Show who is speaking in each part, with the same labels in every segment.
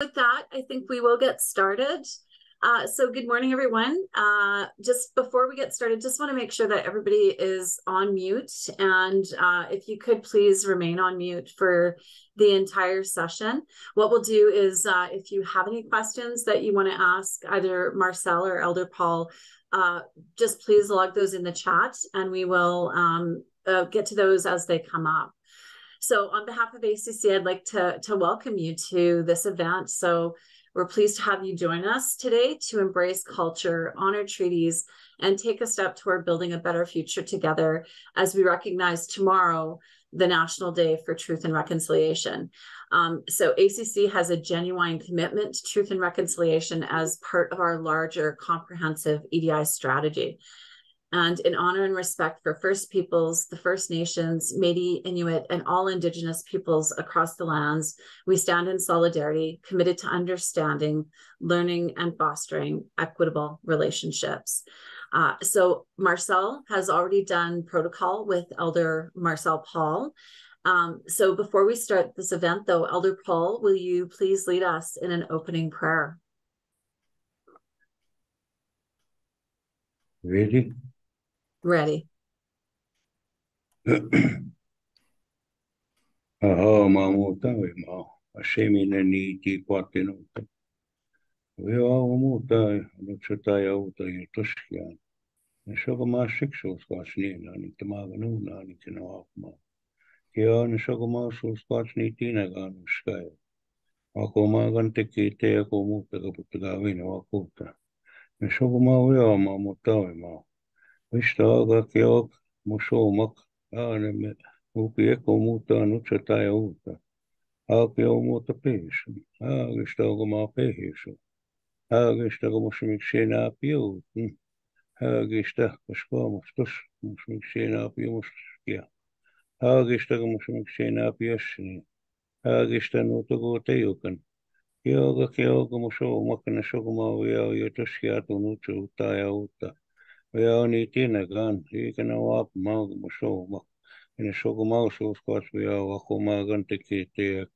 Speaker 1: With that, I think we will get started. Uh, so good morning, everyone. Uh, just before we get started, just want to make sure that everybody is on mute. And uh, if you could please remain on mute for the entire session. What we'll do is uh, if you have any questions that you want to ask either Marcel or Elder Paul, uh, just please log those in the chat and we will um, uh, get to those as they come up. So on behalf of ACC, I'd like to, to welcome you to this event. So we're pleased to have you join us today to embrace culture, honor treaties, and take a step toward building a better future together as we recognize tomorrow the National Day for Truth and Reconciliation. Um, so ACC has a genuine commitment to truth and reconciliation as part of our larger comprehensive EDI strategy and in honor and respect for First Peoples, the First Nations, Métis, Inuit, and all Indigenous peoples across the lands, we stand in solidarity, committed to understanding, learning, and fostering equitable relationships. Uh, so Marcel has already done protocol with Elder Marcel Paul. Um, so before we start this event, though, Elder Paul, will you please lead us in an opening prayer?
Speaker 2: Ready?
Speaker 1: Ready.
Speaker 2: Aha, maamuuta we maa. Ashemina ni ti kwatinuta. We are muuta nutsata ya uta ya tushkia. Nishoga ma shiksho squash ni na ni tamaga nu na ni tina wakma. Kia nishoga ma so squash ni tina ga nu shkaya. Wako ma gante ki te Mistä jo musomak äänemme ukieko muuta nutsa tai uutta. Alki on muuta piisu. Haukista onko maa piisu. Haukista onko mus miksi enää piuut. Haukista koska mustus mus miksi enää piumuskia. Haukista onko mus miksi enää piussini. Haukista nuutuko teiukan. Joka keoka musomakana sokumaa vielä jo tosiaan tunnut uutta ja uutta. Veaunitiinakaan, liikana vaapmaanko musuuma. Ene sukumaus kasvia vakumaagan tekee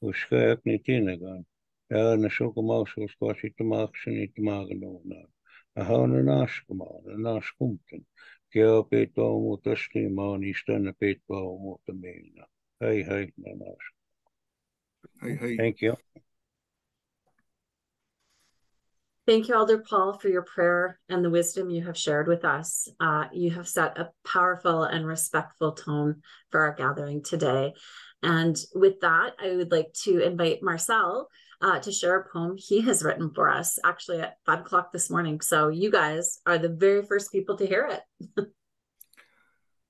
Speaker 2: Uskaak nitiinakaan. Niin Jaana sukumaus kasvitumaaksen niin, itmaagnunaan. Ahana naaskumaan, naaskumten. Keo peitvaumuut astimaan, istana peitvaumuutta meina. Hei hei, naaskumaan.
Speaker 3: Hei hei.
Speaker 2: Thank you.
Speaker 1: Thank you, Elder Paul, for your prayer and the wisdom you have shared with us. Uh, you have set a powerful and respectful tone for our gathering today. And with that, I would like to invite Marcel uh, to share a poem he has written for us, actually at five o'clock this morning. So you guys are the very first people to hear it.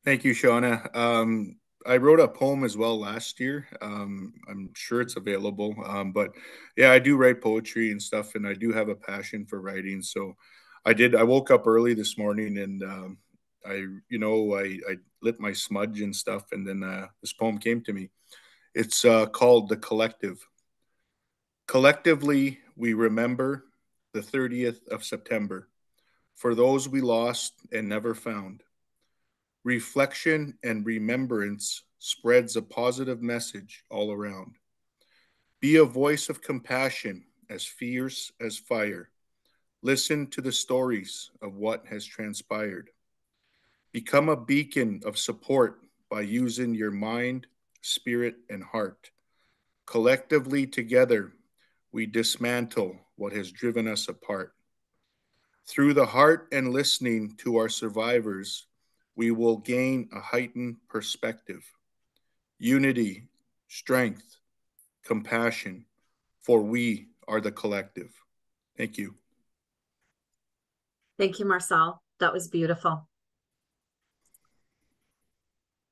Speaker 3: Thank you, Shauna. Um, I wrote a poem as well last year. Um, I'm sure it's available. Um, but yeah, I do write poetry and stuff, and I do have a passion for writing. So I did. I woke up early this morning, and um, I, you know, I, I, lit my smudge and stuff, and then uh, this poem came to me. It's uh, called "The Collective." Collectively, we remember the 30th of September for those we lost and never found. Reflection and remembrance spreads a positive message all around. Be a voice of compassion as fierce as fire. Listen to the stories of what has transpired. Become a beacon of support by using your mind, spirit, and heart. Collectively, together, we dismantle what has driven us apart. Through the heart and listening to our survivors, we will gain a heightened perspective. Unity, strength, compassion, for we are the collective. Thank you.
Speaker 1: Thank you, Marcel. That was beautiful.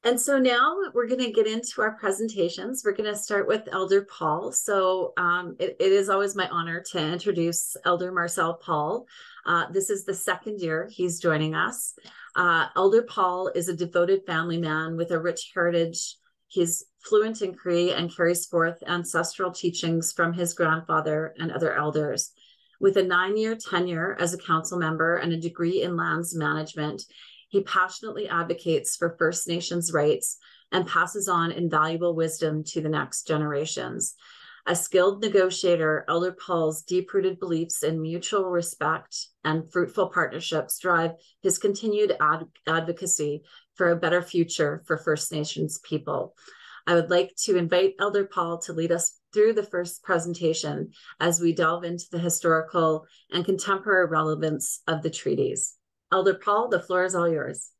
Speaker 1: And so now we're going to get into our presentations. We're going to start with Elder Paul. So um, it, it is always my honor to introduce Elder Marcel Paul. Uh, this is the second year he's joining us. Uh, Elder Paul is a devoted family man with a rich heritage. He's fluent in Cree and carries forth ancestral teachings from his grandfather and other elders. With a nine year tenure as a council member and a degree in lands management, he passionately advocates for First Nations rights and passes on invaluable wisdom to the next generations. A skilled negotiator, Elder Paul's deep rooted beliefs in mutual respect and fruitful partnerships drive his continued ad- advocacy for a better future for First Nations people. I would like to invite Elder Paul to lead us through the first presentation as we delve into the historical and contemporary relevance of the treaties. Elder Paul, the floor is all yours.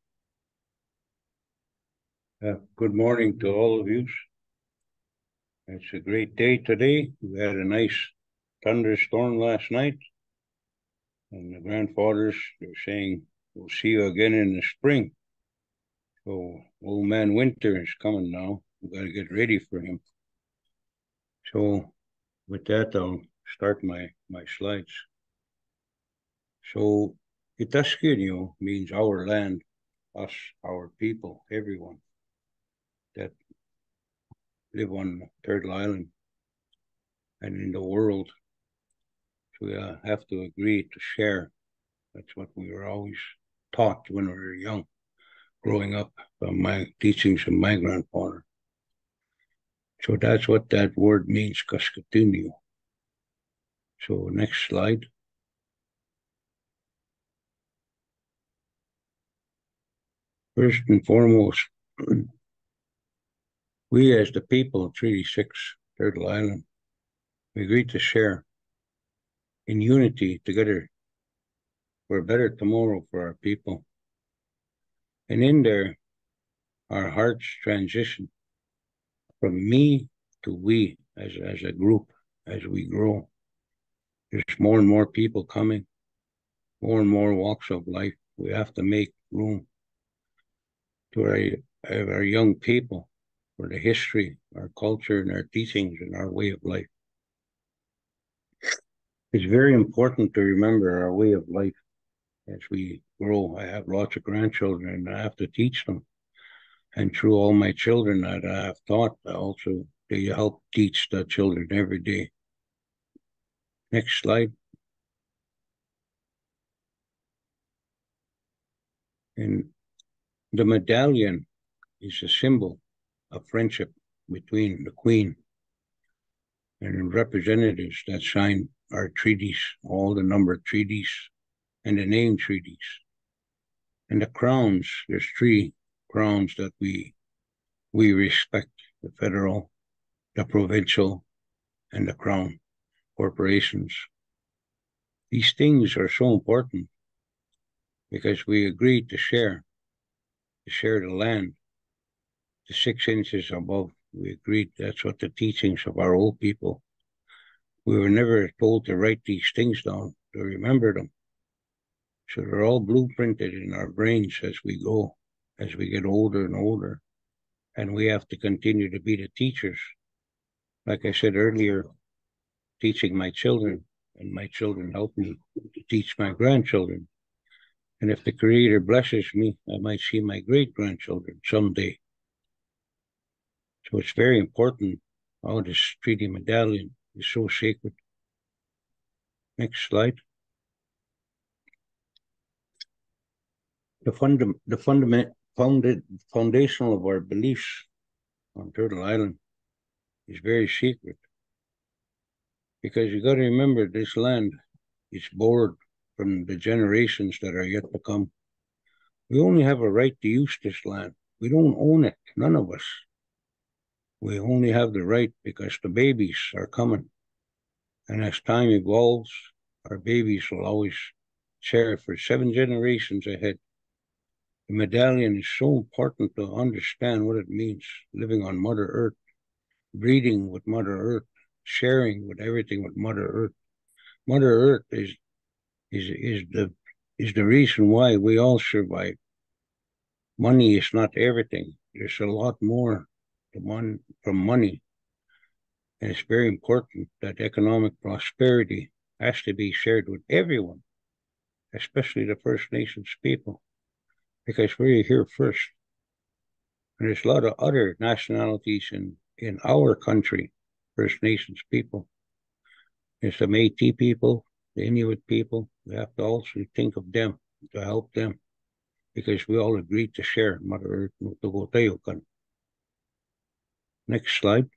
Speaker 2: Uh, good morning to all of you. It's a great day today. We had a nice thunderstorm last night. And the grandfathers, they're saying, we'll see you again in the spring. So old man winter is coming now. We've got to get ready for him. So with that, I'll start my, my slides. So Itaskinio means our land, us, our people, everyone that live on Turtle Island and in the world. So we uh, have to agree to share. That's what we were always taught when we were young, growing up from my teachings of my grandfather. So that's what that word means, Kaskatunio. So next slide. First and foremost, we as the people of Treaty 6, Turtle Island, we agreed to share in unity together for a better tomorrow for our people. And in there, our hearts transition from me to we as, as a group, as we grow. There's more and more people coming, more and more walks of life. We have to make room to our, our young people for the history, our culture, and our teachings and our way of life. It's very important to remember our way of life as we grow. I have lots of grandchildren and I have to teach them. And through all my children that I have taught, I also they help teach the children every day. Next slide. And the medallion is a symbol of friendship between the Queen and representatives that signed our treaties, all the number of treaties and the name treaties. And the crowns, there's three crowns that we we respect, the federal, the provincial, and the crown corporations. These things are so important because we agreed to share to share the land. The six inches above, we agreed that's what the teachings of our old people. We were never told to write these things down, to remember them. So they're all blueprinted in our brains as we go, as we get older and older. And we have to continue to be the teachers. Like I said earlier, teaching my children, and my children help me to teach my grandchildren. And if the Creator blesses me, I might see my great grandchildren someday. So it's very important how this treaty medallion is so sacred. Next slide. The fundam the fundament founded foundational of our beliefs on Turtle Island is very secret. Because you gotta remember this land is bored from the generations that are yet to come. We only have a right to use this land. We don't own it, none of us. We only have the right because the babies are coming. And as time evolves, our babies will always share for seven generations ahead. The medallion is so important to understand what it means living on Mother Earth, breeding with Mother Earth, sharing with everything with Mother Earth. Mother Earth is is is the is the reason why we all survive. Money is not everything. There's a lot more one from money. And it's very important that economic prosperity has to be shared with everyone, especially the First Nations people, because we're here first. And there's a lot of other nationalities in, in our country, First Nations people. There's some Métis people, the Inuit people, we have to also think of them to help them because we all agreed to share Mother Earth. Next slide.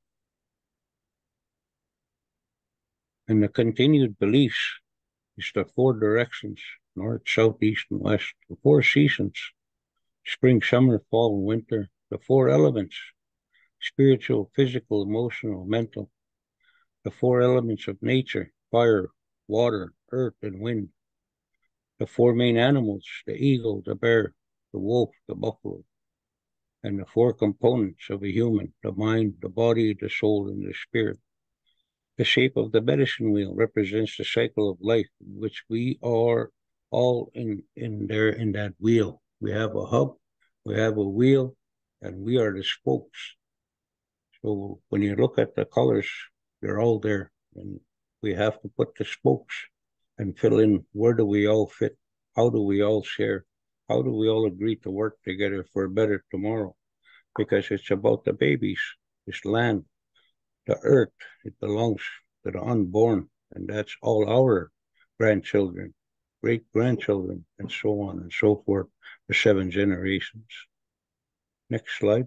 Speaker 2: And the continued beliefs is the four directions, north, south, east, and west, the four seasons, spring, summer, fall, and winter, the four elements, spiritual, physical, emotional, mental, the four elements of nature, fire, water, earth, and wind, the four main animals, the eagle, the bear, the wolf, the buffalo, and the four components of a human, the mind, the body, the soul, and the spirit. The shape of the medicine wheel represents the cycle of life which we are all in, in there in that wheel. We have a hub, we have a wheel, and we are the spokes. So when you look at the colors, they're all there. And we have to put the spokes and fill in where do we all fit? How do we all share? How do we all agree to work together for a better tomorrow? Because it's about the babies, this land, the earth. It belongs to the unborn, and that's all our grandchildren, great grandchildren, and so on and so forth for seven generations. Next slide.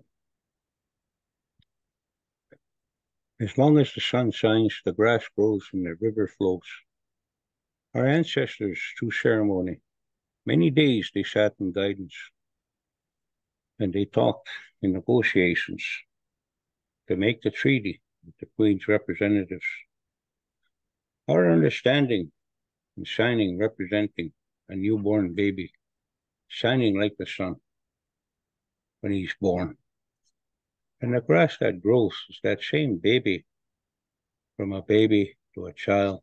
Speaker 2: As long as the sun shines, the grass grows and the river flows. Our ancestors, through ceremony, Many days they sat in guidance and they talked in negotiations to make the treaty with the Queen's representatives. Our understanding and shining representing a newborn baby, shining like the sun when he's born. And the grass that grows is that same baby from a baby to a child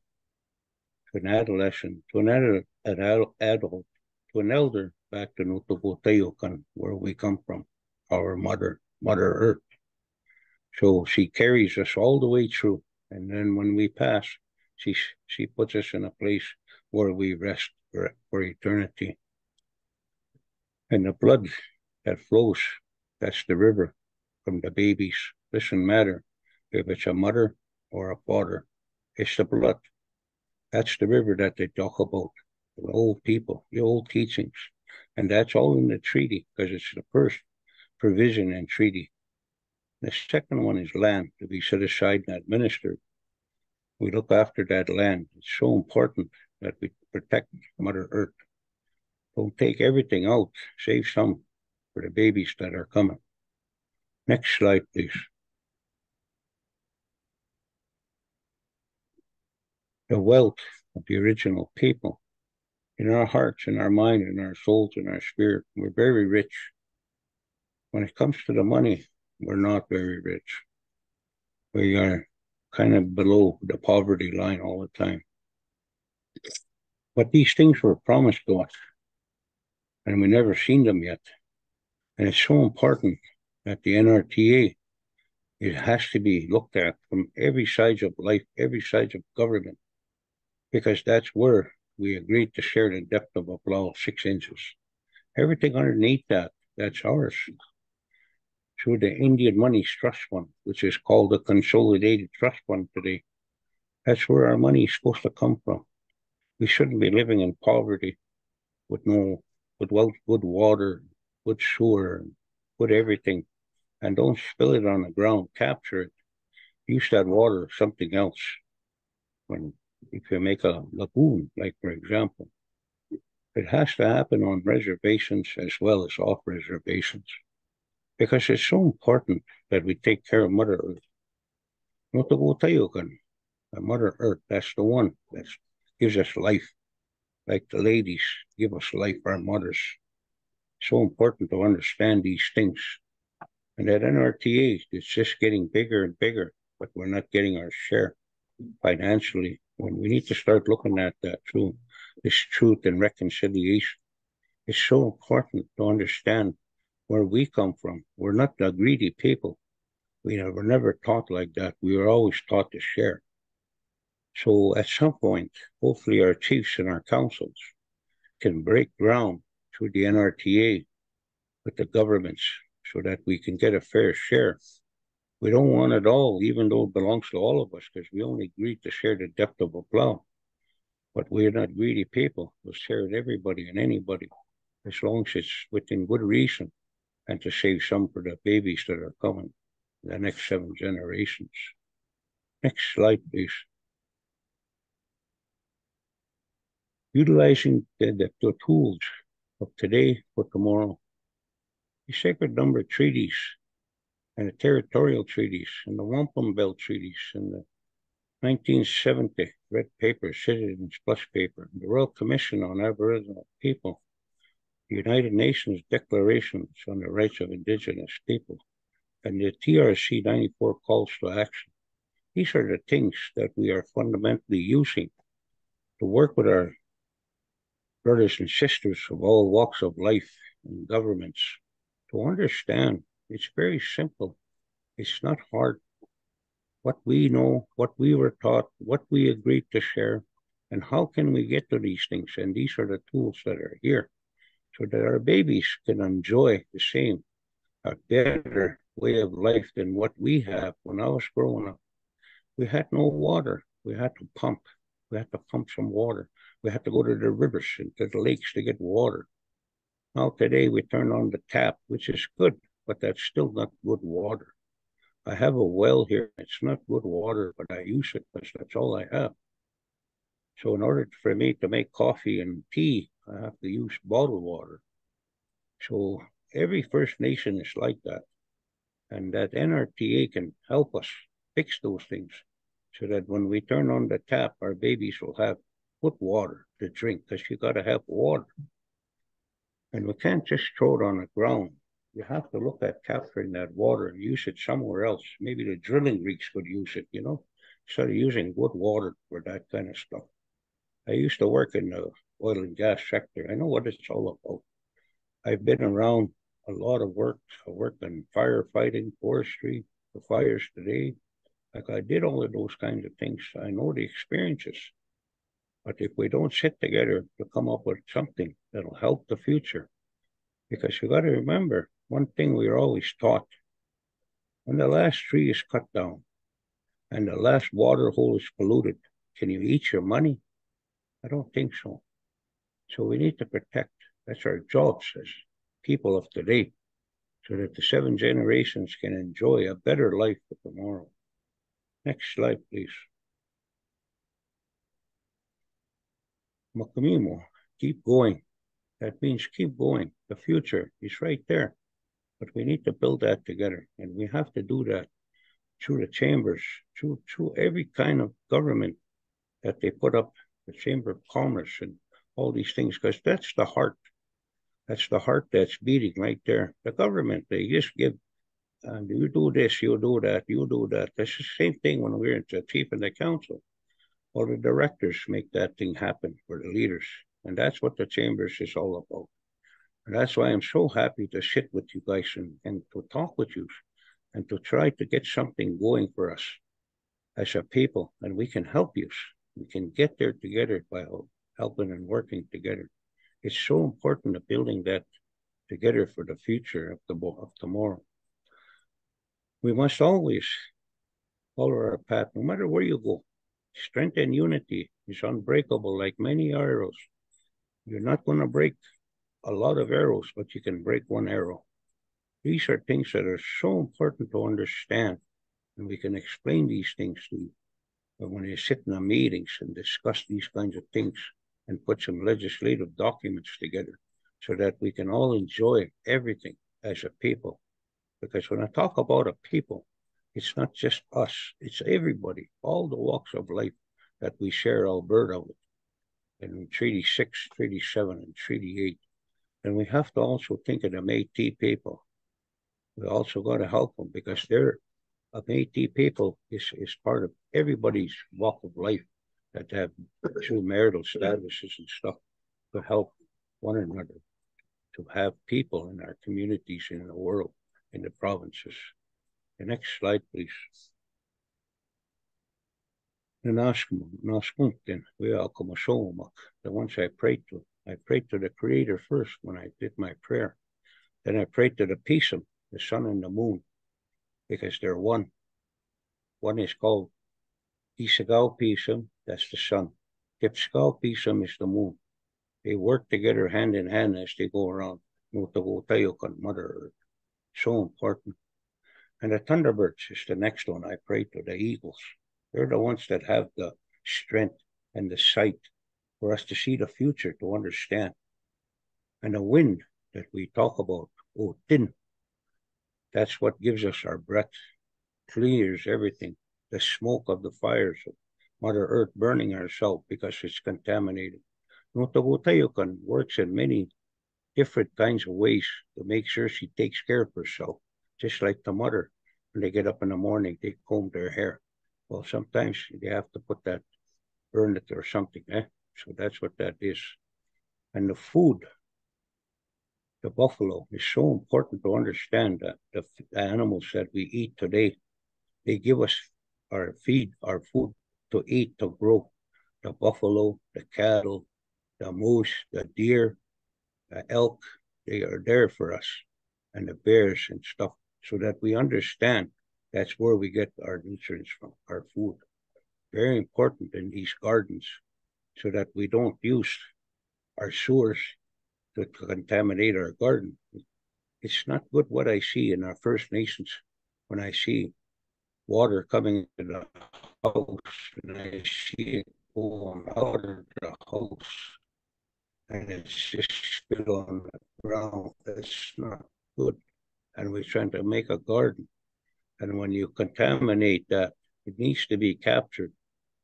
Speaker 2: to an adolescent to an adult, adult to an elder back to Notobotayokan, where we come from, our mother, Mother Earth. So she carries us all the way through. And then when we pass, she she puts us in a place where we rest for, for eternity. And the blood that flows, that's the river from the babies. Doesn't matter if it's a mother or a father, it's the blood. That's the river that they talk about the old people, the old teachings. And that's all in the treaty because it's the first provision and treaty. The second one is land to be set aside and administered. We look after that land. It's so important that we protect Mother Earth. Don't take everything out, save some for the babies that are coming. Next slide, please. The wealth of the original people in our hearts, in our mind, in our souls, in our spirit. We're very rich. When it comes to the money, we're not very rich. We are kind of below the poverty line all the time. But these things were promised to us, and we never seen them yet. And it's so important that the NRTA it has to be looked at from every side of life, every side of government, because that's where we agreed to share the depth of a plow six inches. Everything underneath that, that's ours. Through the Indian Money Trust Fund, which is called the Consolidated Trust Fund today, that's where our money is supposed to come from. We shouldn't be living in poverty with no, with well, good water, good sewer, good everything, and don't spill it on the ground. Capture it. Use that water something else. When if you make a lagoon, like for example, it has to happen on reservations as well as off reservations because it's so important that we take care of Mother Earth. Mother Earth, that's the one that gives us life. Like the ladies give us life, our mothers. So important to understand these things. And that NRTA is just getting bigger and bigger, but we're not getting our share financially when we need to start looking at that through this truth and reconciliation. It's so important to understand where we come from. We're not the greedy people. We were never taught like that. We were always taught to share. So at some point, hopefully our chiefs and our councils can break ground through the NRTA with the governments so that we can get a fair share we don't want it all, even though it belongs to all of us, because we only agreed to share the depth of a plow. But we're not greedy people. We'll share with everybody and anybody, as long as it's within good reason, and to save some for the babies that are coming, the next seven generations. Next slide, please. utilizing the, the, the tools of today for tomorrow. The sacred number treaties and the territorial treaties and the wampum belt treaties and the 1970 red paper, citizens plus paper, the Royal Commission on Aboriginal People, the United Nations Declarations on the Rights of Indigenous People, and the TRC 94 calls to action. These are the things that we are fundamentally using to work with our brothers and sisters of all walks of life and governments to understand it's very simple. It's not hard. What we know, what we were taught, what we agreed to share, and how can we get to these things? And these are the tools that are here so that our babies can enjoy the same, a better way of life than what we have. When I was growing up, we had no water. We had to pump. We had to pump some water. We had to go to the rivers and to the lakes to get water. Now today we turn on the tap, which is good, but that's still not good water. I have a well here. It's not good water, but I use it because that's all I have. So in order for me to make coffee and tea, I have to use bottled water. So every First Nation is like that. And that NRTA can help us fix those things so that when we turn on the tap, our babies will have good water to drink because you got to have water. And we can't just throw it on the ground. You have to look at capturing that water and use it somewhere else. Maybe the drilling rigs could use it, you know, instead of using good water for that kind of stuff. I used to work in the oil and gas sector. I know what it's all about. I've been around a lot of work. I worked in firefighting, forestry, the fires today. Like I did all of those kinds of things. I know the experiences. But if we don't sit together to come up with something that'll help the future, because you got to remember one thing we are always taught when the last tree is cut down and the last water hole is polluted, can you eat your money? I don't think so. So we need to protect. That's our jobs as people of today, so that the seven generations can enjoy a better life for tomorrow. Next slide, please. Makamimo, keep going. That means keep going. The future is right there. But we need to build that together. And we have to do that through the chambers, through, through every kind of government that they put up the Chamber of Commerce and all these things, because that's the heart. That's the heart that's beating right there. The government, they just give, and you do this, you do that, you do that. That's the same thing when we're the chief and the council. All the directors make that thing happen for the leaders. And that's what the chambers is all about. And that's why I'm so happy to sit with you guys and, and to talk with you and to try to get something going for us as a people. And we can help you we can get there together by helping and working together. It's so important to building that together for the future of the of tomorrow. We must always follow our path, no matter where you go. Strength and unity is unbreakable, like many arrows. You're not going to break a lot of arrows, but you can break one arrow. These are things that are so important to understand, and we can explain these things to you. But when you sit in the meetings and discuss these kinds of things and put some legislative documents together so that we can all enjoy everything as a people. Because when I talk about a people, it's not just us, it's everybody, all the walks of life that we share Alberta with. And Treaty 6, Treaty 7, and Treaty 8. And we have to also think of the Métis people. We also got to help them because they're of Métis people is, is part of everybody's walk of life that have true marital statuses and stuff to help one another, to have people in our communities in the world, in the provinces. The next slide, please. The Nashmunkten, we are Kumasoma, the ones I prayed to. I prayed to the Creator first when I did my prayer. Then I prayed to the Pisum, the sun and the moon, because they're one. One is called Isagal Pisum, that's the sun. Kipskal Pisum is the moon. They work together hand in hand as they go around. Mother Earth. So important. And the Thunderbirds is the next one I pray to, the eagles. They're the ones that have the strength and the sight for us to see the future, to understand. And the wind that we talk about, oh, thin, that's what gives us our breath, clears everything. The smoke of the fires of Mother Earth burning herself because it's contaminated. Notagotayukan works in many different kinds of ways to make sure she takes care of herself, just like the mother. When they get up in the morning, they comb their hair. Well, sometimes they have to put that, burn it or something. Eh? So that's what that is. And the food, the buffalo, is so important to understand that the, the animals that we eat today, they give us our feed, our food to eat, to grow. The buffalo, the cattle, the moose, the deer, the elk, they are there for us, and the bears and stuff, so that we understand that's where we get our nutrients from, our food. Very important in these gardens, so that we don't use our sewers to, contaminate our garden. It's not good what I see in our First Nations when I see water coming into the house and I see it going out of the house and it's just spit on the ground. That's not good. And we're trying to make a garden. And when you contaminate that, it needs to be captured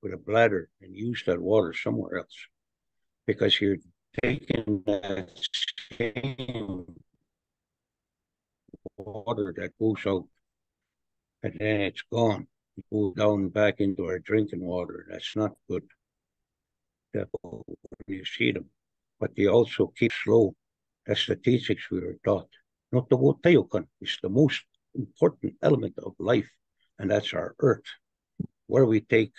Speaker 2: with a bladder and use that water somewhere else. Because you're taking that same water that goes out and then it's gone. It goes down back into our drinking water. That's not good. You see them. But they also keep slow. That's the teachings we were taught. Not the Wotayokan is the most important element of life, and that's our earth, where we take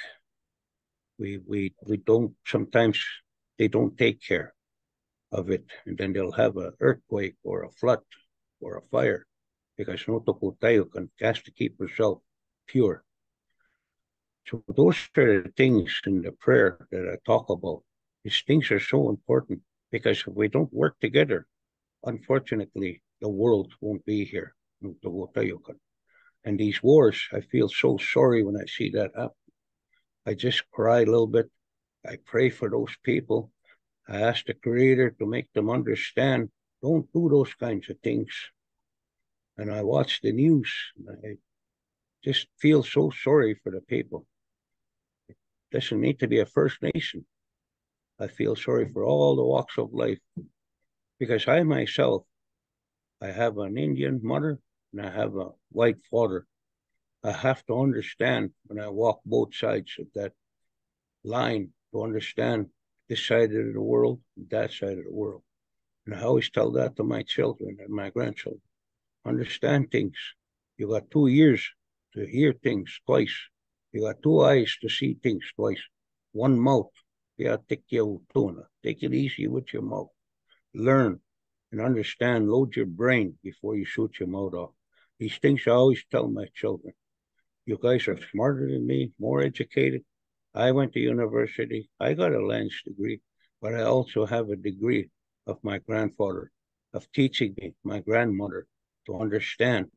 Speaker 2: we we we don't sometimes they don't take care of it and then they'll have an earthquake or a flood or a fire because Notokutayokan has to keep herself pure. So those are the things in the prayer that I talk about. These things are so important because if we don't work together, unfortunately, the world won't be here. And these wars, I feel so sorry when I see that happen. I just cry a little bit. I pray for those people. I ask the Creator to make them understand don't do those kinds of things. And I watch the news I just feel so sorry for the people. It doesn't need to be a First Nation. I feel sorry for all the walks of life because I myself, I have an Indian mother and I have a white father. I have to understand when I walk both sides of that line to understand this side of the world, and that side of the world. And I always tell that to my children and my grandchildren. Understand things. You got two ears to hear things twice. You got two eyes to see things twice. One mouth. Yeah, take your tuna. Take it easy with your mouth. Learn and understand. Load your brain before you shoot your mouth off. These things I always tell my children. You guys are smarter than me, more educated. I went to university. I got a lands degree, but I also have a degree of my grandfather, of teaching me, my grandmother, to understand.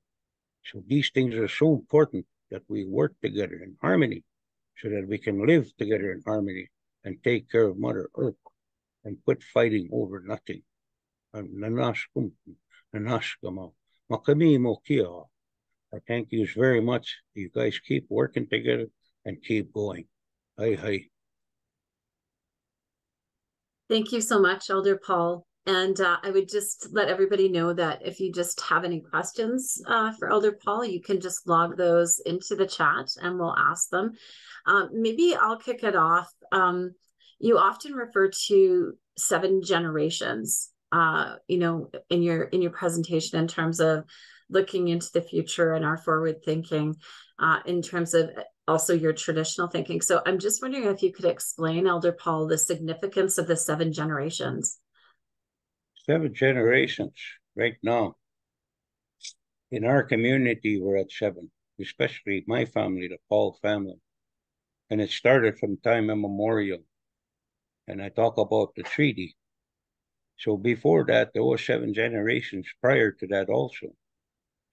Speaker 2: So these things are so important that we work together in harmony so that we can live together in harmony and take care of Mother Earth and quit fighting over nothing. I thank you very much. You guys keep working together and keep going. Hi, hi.
Speaker 1: Thank you so much, Elder Paul. And uh, I would just let everybody know that if you just have any questions uh, for Elder Paul, you can just log those into the chat and we'll ask them. Um, maybe I'll kick it off. Um, you often refer to seven generations, uh, you know, in your in your presentation in terms of looking into the future and our forward thinking uh, in terms of also your traditional thinking. So I'm just wondering if you could explain, Elder Paul, the significance of the seven generations.
Speaker 2: Seven generations right now. In our community, we're at seven, especially my family, the Paul family. And it started from time immemorial. And I talk about the treaty. So before that, there were seven generations prior to that also.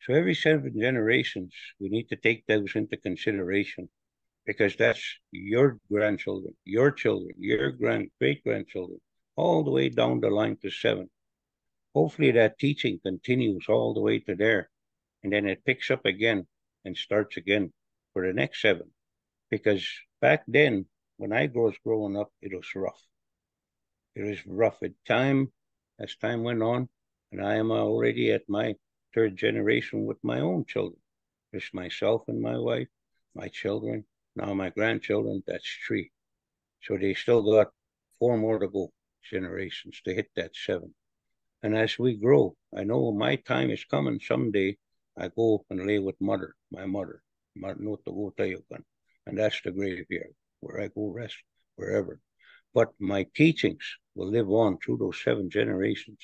Speaker 2: So every seven generations, we need to take those into consideration because that's your grandchildren, your children, your grand great grandchildren, all the way down the line to seven. Hopefully, that teaching continues all the way to there, and then it picks up again and starts again for the next seven. Because back then, when I was growing up, it was rough. It was rough at time as time went on, and I am already at my third generation with my own children. Just myself and my wife, my children, now my grandchildren, that's three. So they still got four more to go generations to hit that seven. And as we grow, I know my time is coming someday. I go and lay with mother, my mother, and that's the graveyard where I go rest wherever. But my teachings will live on through those seven generations.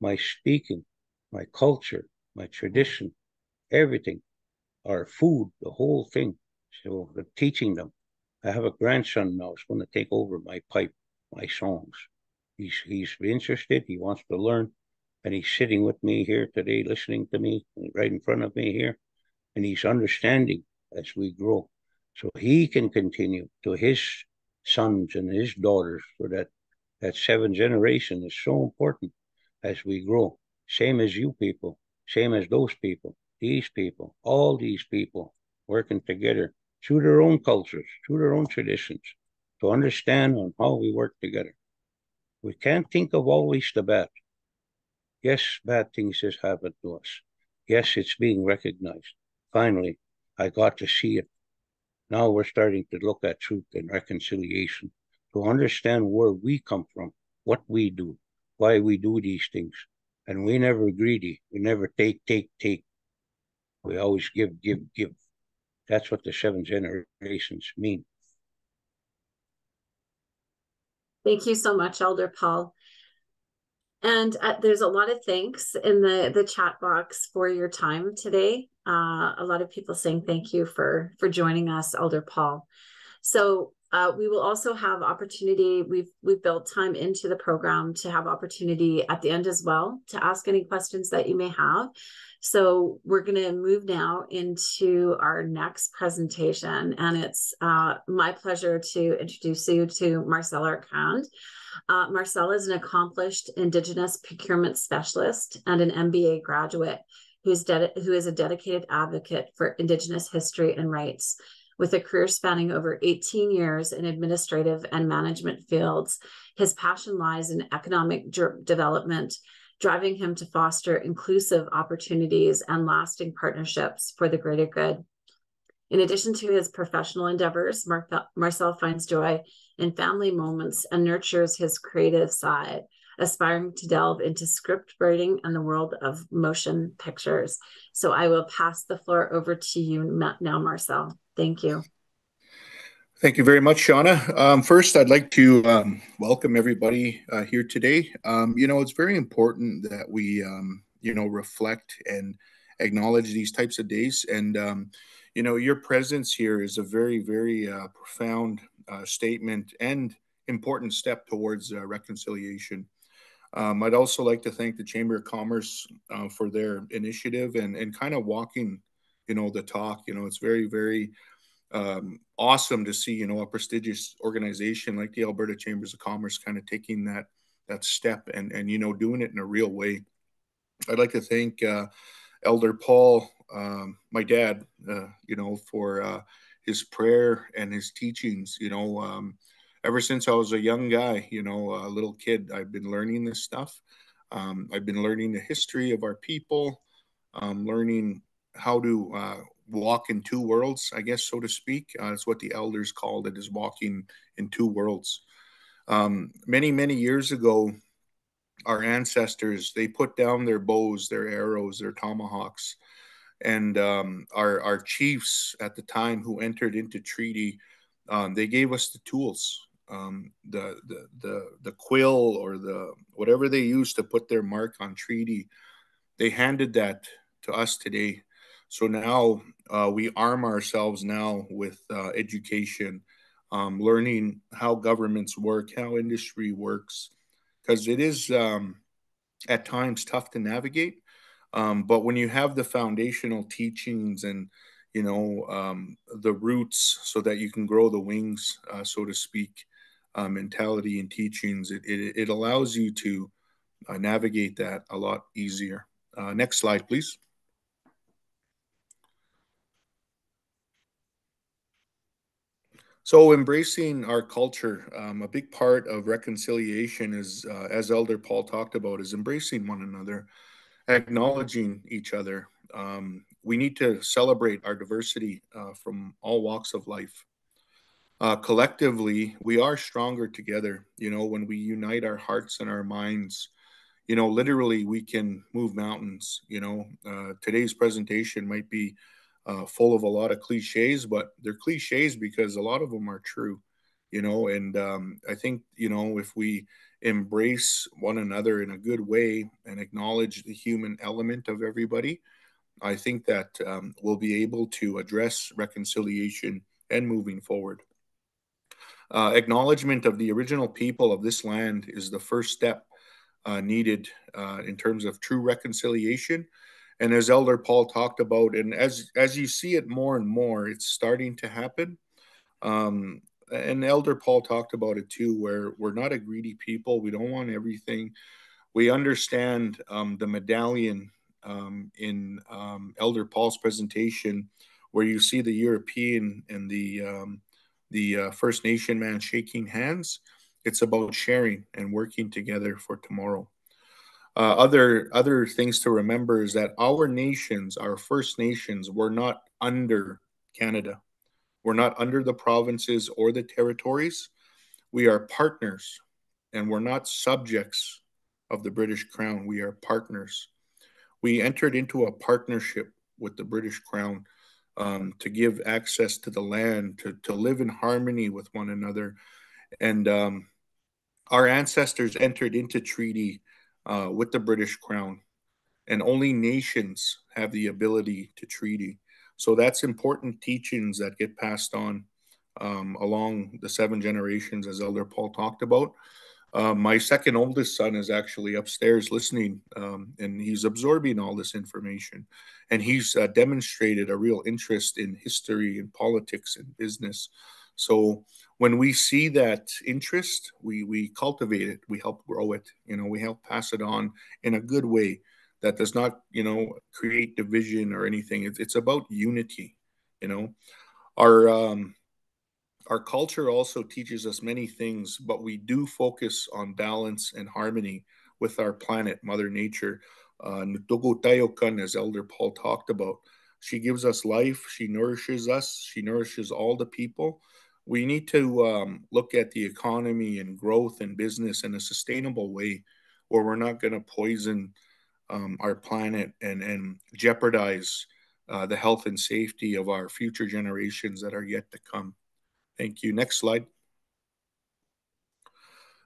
Speaker 2: My speaking, my culture, my tradition, everything, our food, the whole thing so the teaching them. I have a grandson now who's going to take over my pipe, my songs. He's he's interested. He wants to learn, and he's sitting with me here today, listening to me right in front of me here, and he's understanding as we grow, so he can continue to his sons and his daughters. So that that seven generation is so important as we grow. Same as you people, same as those people, these people, all these people working together through their own cultures, through their own traditions, to understand on how we work together. We can't think of always the bad. Yes, bad things has happened to us. Yes, it's being recognized. Finally, I got to see it. Now we're starting to look at truth and reconciliation to understand where we come from, what we do, why we do these things. And we never greedy. We never take, take, take. We always give, give, give. That's what the seven generations mean.
Speaker 1: Thank you so much, Elder Paul. And uh, there's a lot of thanks in the the chat box for your time today. Uh, a lot of people saying thank you for for joining us, Elder Paul. So uh, we will also have opportunity. We've we've built time into the program to have opportunity at the end as well to ask any questions that you may have. So we're going to move now into our next presentation, and it's uh, my pleasure to introduce you to Marcel Arcand. Uh, is an accomplished Indigenous procurement specialist and an MBA graduate who's who is a dedicated advocate for Indigenous history and rights. With a career spanning over 18 years in administrative and management fields, his passion lies in economic development driving him to foster inclusive opportunities and lasting partnerships for the greater good. In addition to his professional endeavors, Marcel finds joy in family moments and nurtures his creative side, aspiring to delve into script writing and the world of motion pictures. So I will pass the floor over to you now, Marcel. Thank you.
Speaker 3: Thank you very much, Shauna. Um, first, I'd like to um, welcome everybody uh, here today. Um, you know, it's very important that we, um, you know, reflect and acknowledge these types of days. And, um, you know, your presence here is a very, very uh, profound uh, statement and important step towards uh, reconciliation. Um, I'd also like to thank the Chamber of Commerce uh, for their initiative and, and kind of walking, you know, the talk. You know, it's very, very um, awesome to see you know a prestigious organization like the Alberta Chambers of Commerce kind of taking that that step and and you know doing it in a real way. I'd like to thank uh, Elder Paul, um, my dad, uh, you know, for uh, his prayer and his teachings. You know, um, ever since I was a young guy, you know, a little kid, I've been learning this stuff. Um, I've been learning the history of our people, um, learning how to uh, walk in two worlds, I guess, so to speak. Uh, that's what the elders called it, is walking in two worlds. Um, many, many years ago, our ancestors, they put down their bows, their arrows, their tomahawks. And um, our, our chiefs at the time who entered into treaty, um, they gave us the tools, um, the, the, the, the quill or the whatever they used to put their mark on treaty. They handed that to us today so now uh, we arm ourselves now with uh, education, um, learning how governments work, how industry works, because it is um, at times tough to navigate. Um, but when you have the foundational teachings and you know, um, the roots so that you can grow the wings, uh, so to speak, uh, mentality and teachings. It, it, it allows you to uh, navigate that a lot easier. Uh, next slide, please. So, embracing our culture, um, a big part of reconciliation is, uh, as Elder Paul talked about, is embracing one another, acknowledging each other. Um, we need to celebrate our diversity uh, from all walks of life. Uh, collectively, we are stronger together. You know, when we unite our hearts and our minds, you know, literally we can move mountains. You know, uh, today's presentation might be uh, full of a lot of cliches, but they're cliches because a lot of them are true, you know. And um, I think, you know, if we embrace one another in a good way and acknowledge the human element of everybody, I think that um, we'll be able to address reconciliation and moving forward. Uh, acknowledgement of the original people of this land is the first step uh, needed uh, in terms of true reconciliation. And as elder paul talked about and as as you see it more and more it's starting to happen. Um, and elder paul talked about it too where we're not a greedy people. We don't want everything. We understand um, the medallion um, in um, elder paul's presentation where you see the european and the um, the uh, first nation man shaking hands it's about sharing and working together for tomorrow uh, other other things to remember is that our nations, our First Nations, were not under Canada. We're not under the provinces or the territories. We are partners, and we're not subjects of the British Crown. We are partners. We entered into a partnership with the British Crown um, to give access to the land, to, to live in harmony with one another. And um, our ancestors entered into treaty uh, with the British Crown, and only nations have the ability to treaty. So that's important teachings that get passed on um, along the seven generations, as Elder Paul talked about. Uh, my second oldest son is actually upstairs listening, um, and he's absorbing all this information. And he's uh, demonstrated a real interest in history and politics and business. So when we see that interest, we we cultivate it, we help grow it, you know, we help pass it on in a good way that does not, you know, create division or anything. It's, it's about unity, you know. Our um, our culture also teaches us many things, but we do focus on balance and harmony with our planet, Mother Nature. Uh, as Elder Paul talked about, she gives us life, she nourishes us, she nourishes all the people we need to um, look at the economy and growth and business in a sustainable way where we're not going to poison um, our planet and, and jeopardize uh, the health and safety of our future generations that are yet to come. Thank you. Next slide.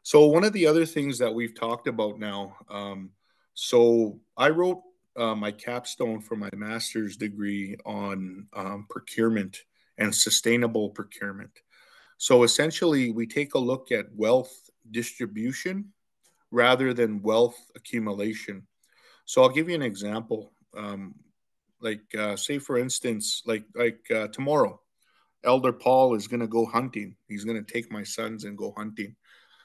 Speaker 3: So, one of the other things that we've talked about now, um, so I wrote uh, my capstone for my master's degree on um, procurement and sustainable procurement. So essentially, we take a look at wealth distribution rather than wealth accumulation. So I'll give you an example. Um, like, uh, say, for instance, like like uh, tomorrow, Elder Paul is going to go hunting. He's going to take my sons and go hunting.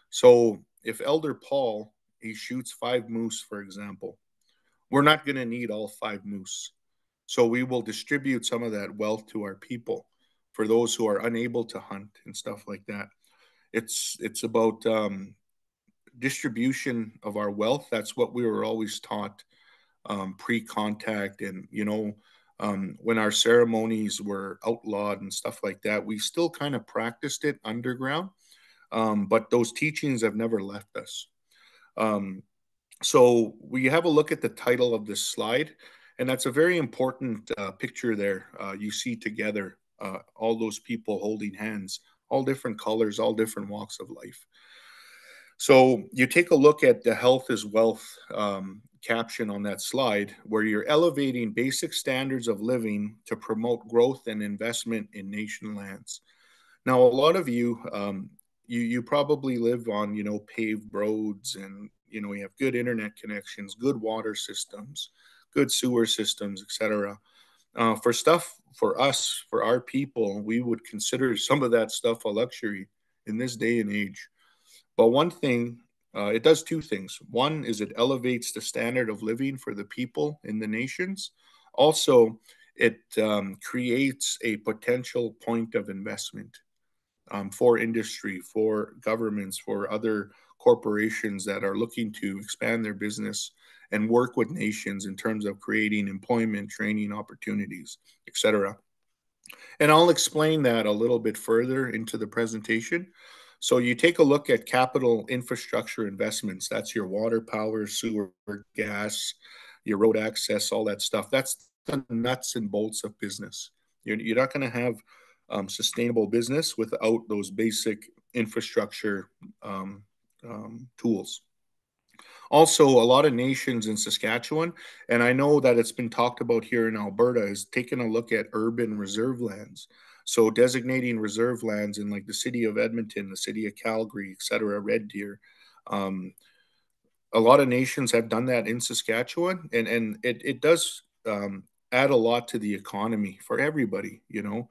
Speaker 3: So if Elder Paul he shoots five moose, for example, we're not going to need all five moose. So we will distribute some of that wealth to our people for those who are unable to hunt and stuff like that. It's it's about um, distribution of our wealth. That's what we were always taught um, pre-contact, and you know. Um, when our ceremonies were outlawed and stuff like that, we still kind of practiced it underground, um, but those teachings have never left us. Um, so we have a look at the title of this slide, and that's a very important uh, picture there. Uh, you see together uh, all those people holding hands, all different colors, all different walks of life. So you take a look at the health is wealth um, caption on that slide, where you're elevating basic standards of living to promote growth and investment in nation lands. Now, a lot of you, um, you you probably live on you know paved roads, and you know you have good internet connections, good water systems, good sewer systems, etc. Uh, for stuff for us, for our people, we would consider some of that stuff a luxury in this day and age. But one thing, uh, it does two things. One is it elevates the standard of living for the people in the nations. Also, it um, creates a potential point of investment um, for industry, for governments, for other corporations that are looking to expand their business and work with nations in terms of creating employment, training opportunities, etc. And I'll explain that a little bit further into the presentation. So you take a look at capital infrastructure investments. That's your water, power, sewer, gas, your road access, all that stuff. That's the nuts and bolts of business. You're, you're not going to have um, sustainable business without those basic infrastructure um, um, tools. Also, a lot of nations in Saskatchewan, and I know that it's been talked about here in Alberta, is taking a look at urban reserve lands. So designating reserve lands in like the city of Edmonton, the city of Calgary, etc., Red Deer. Um, a lot of nations have done that in Saskatchewan, and and it it does um, add a lot to the economy for everybody. You know,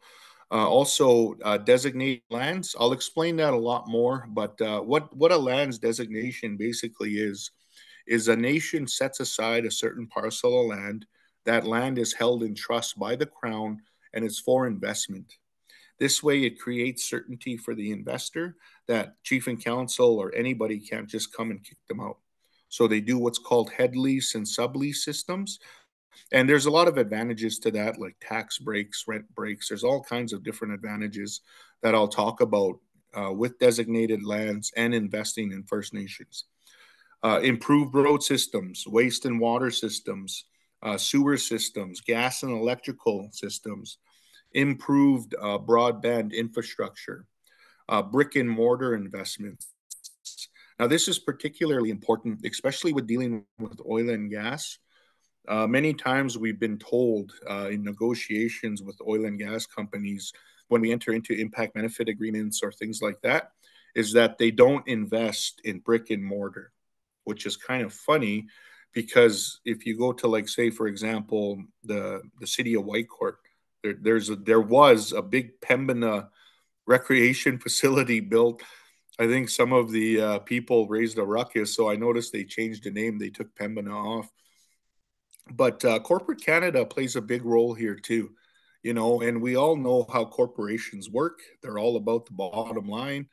Speaker 3: uh, also, uh, designate lands. I'll explain that a lot more. But uh, what what a lands designation basically is is a nation sets aside a certain parcel of land. That land is held in trust by the crown and it's for investment. This way, it creates certainty for the investor that chief and council or anybody can't just come and kick them out. So they do what's called head lease and sublease systems. And there's a lot of advantages to that, like tax breaks, rent breaks. There's all kinds of different advantages that I'll talk about uh, with designated lands and investing in First Nations. Uh, improved road systems, waste and water systems, uh, sewer systems, gas and electrical systems, improved uh, broadband infrastructure, uh, brick and mortar investments. Now, this is particularly important, especially with dealing with oil and gas uh, many times we've been told uh, in negotiations with oil and gas companies when we enter into impact benefit agreements or things like that is that they don't invest in brick and mortar, which is kind of funny because if you go to like say for example the the city of Whitecourt, there, there's a, there was a big Pembina recreation facility built. I think some of the uh, people raised a ruckus, so I noticed they changed the name. They took Pembina off but uh, corporate Canada plays a big role here too, you know, and we all know how corporations work. They're all about the bottom line,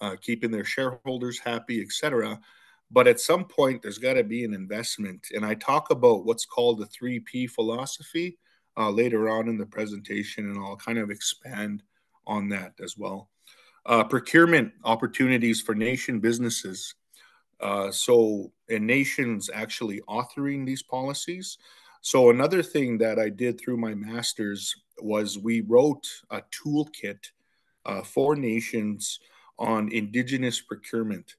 Speaker 3: uh, keeping their shareholders happy, etc. But at some point, there's got to be an investment, and I talk about what's called the three P philosophy uh, later on in the presentation, and I'll kind of expand on that as well. Uh, procurement opportunities for nation businesses. Uh, so, and nations actually authoring these policies. So, another thing that I did through my master's was we wrote a toolkit uh, for nations on indigenous procurement,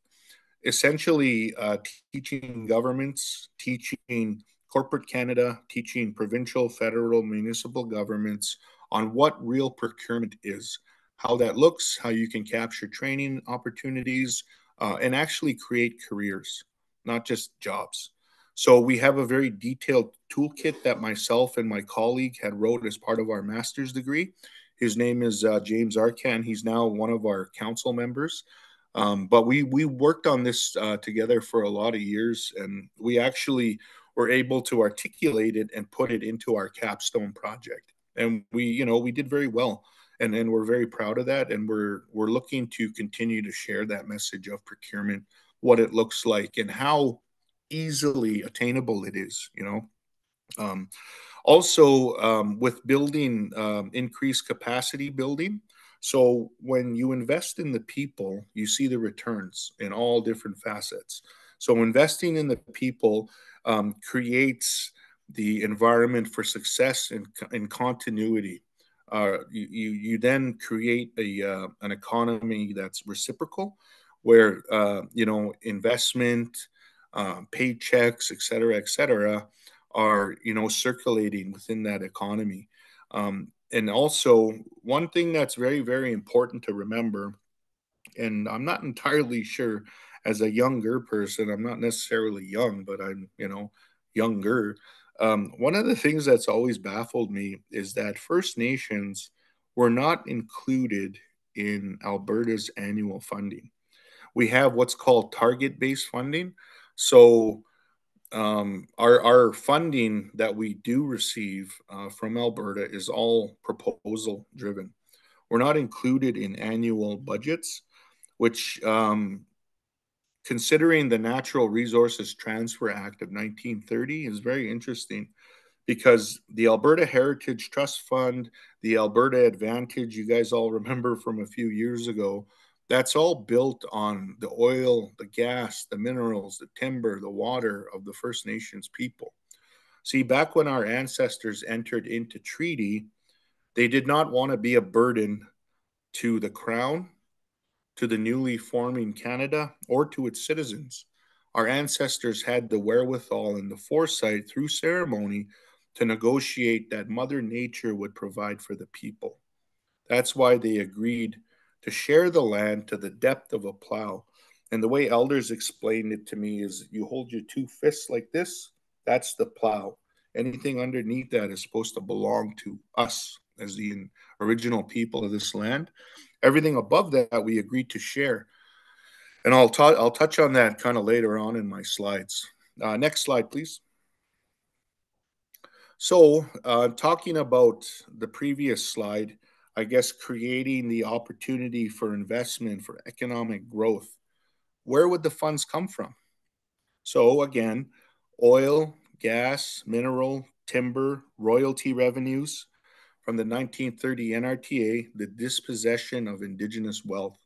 Speaker 3: essentially uh, teaching governments, teaching corporate Canada, teaching provincial, federal, municipal governments on what real procurement is, how that looks, how you can capture training opportunities, uh, and actually create careers, not just jobs. So we have a very detailed toolkit that myself and my colleague had wrote as part of our master's degree. His name is uh, James Arcand. He's now one of our council members. Um, but we we worked on this uh, together for a lot of years, and we actually were able to articulate it and put it into our capstone project. And we, you know, we did very well and and we're very proud of that and we're we're looking to continue to share that message of procurement what it looks like and how easily attainable it is you know um, also um, with building um, increased capacity building so when you invest in the people you see the returns in all different facets so investing in the people um, creates the environment for success and, and continuity uh, you, you then create a uh, an economy that's reciprocal, where uh, you know investment, uh, paychecks, et cetera, et cetera, are you know circulating within that economy. Um, and also, one thing that's very very important to remember, and I'm not entirely sure as a younger person, I'm not necessarily young, but I'm you know younger Um, one of the things that's always baffled me is that First Nations were not included in Alberta's annual funding. We have what's called target based funding. So, um, our, our funding that we do receive uh, from Alberta is all proposal driven. We're not included in annual budgets, which, um, considering the Natural Resources Transfer Act of 1930, is very interesting because the Alberta Heritage Trust Fund, the Alberta Advantage, you guys all remember from a few years ago, that's all built on the oil, the gas, the minerals, the timber, the water of the First Nations people. See, back when our ancestors entered into treaty, they did not want to be a burden to the crown, to the newly forming Canada, or to its citizens. Our ancestors had the wherewithal and the foresight through ceremony to negotiate that Mother Nature would provide for the people. That's why they agreed to share the land to the depth of a plow. And the way elders explained it to me is you hold your two fists like this, that's the plow. Anything underneath that is supposed to belong to us as the original people of this land. Everything above that we agreed to share. And I'll, t- I'll touch on that kind of later on in my slides. Uh, next slide, please. So, uh, talking about the previous slide, I guess creating the opportunity for investment for economic growth, where would the funds come from? So, again, oil, gas, mineral, timber, royalty revenues from the 1930 NRTA, the dispossession of indigenous wealth.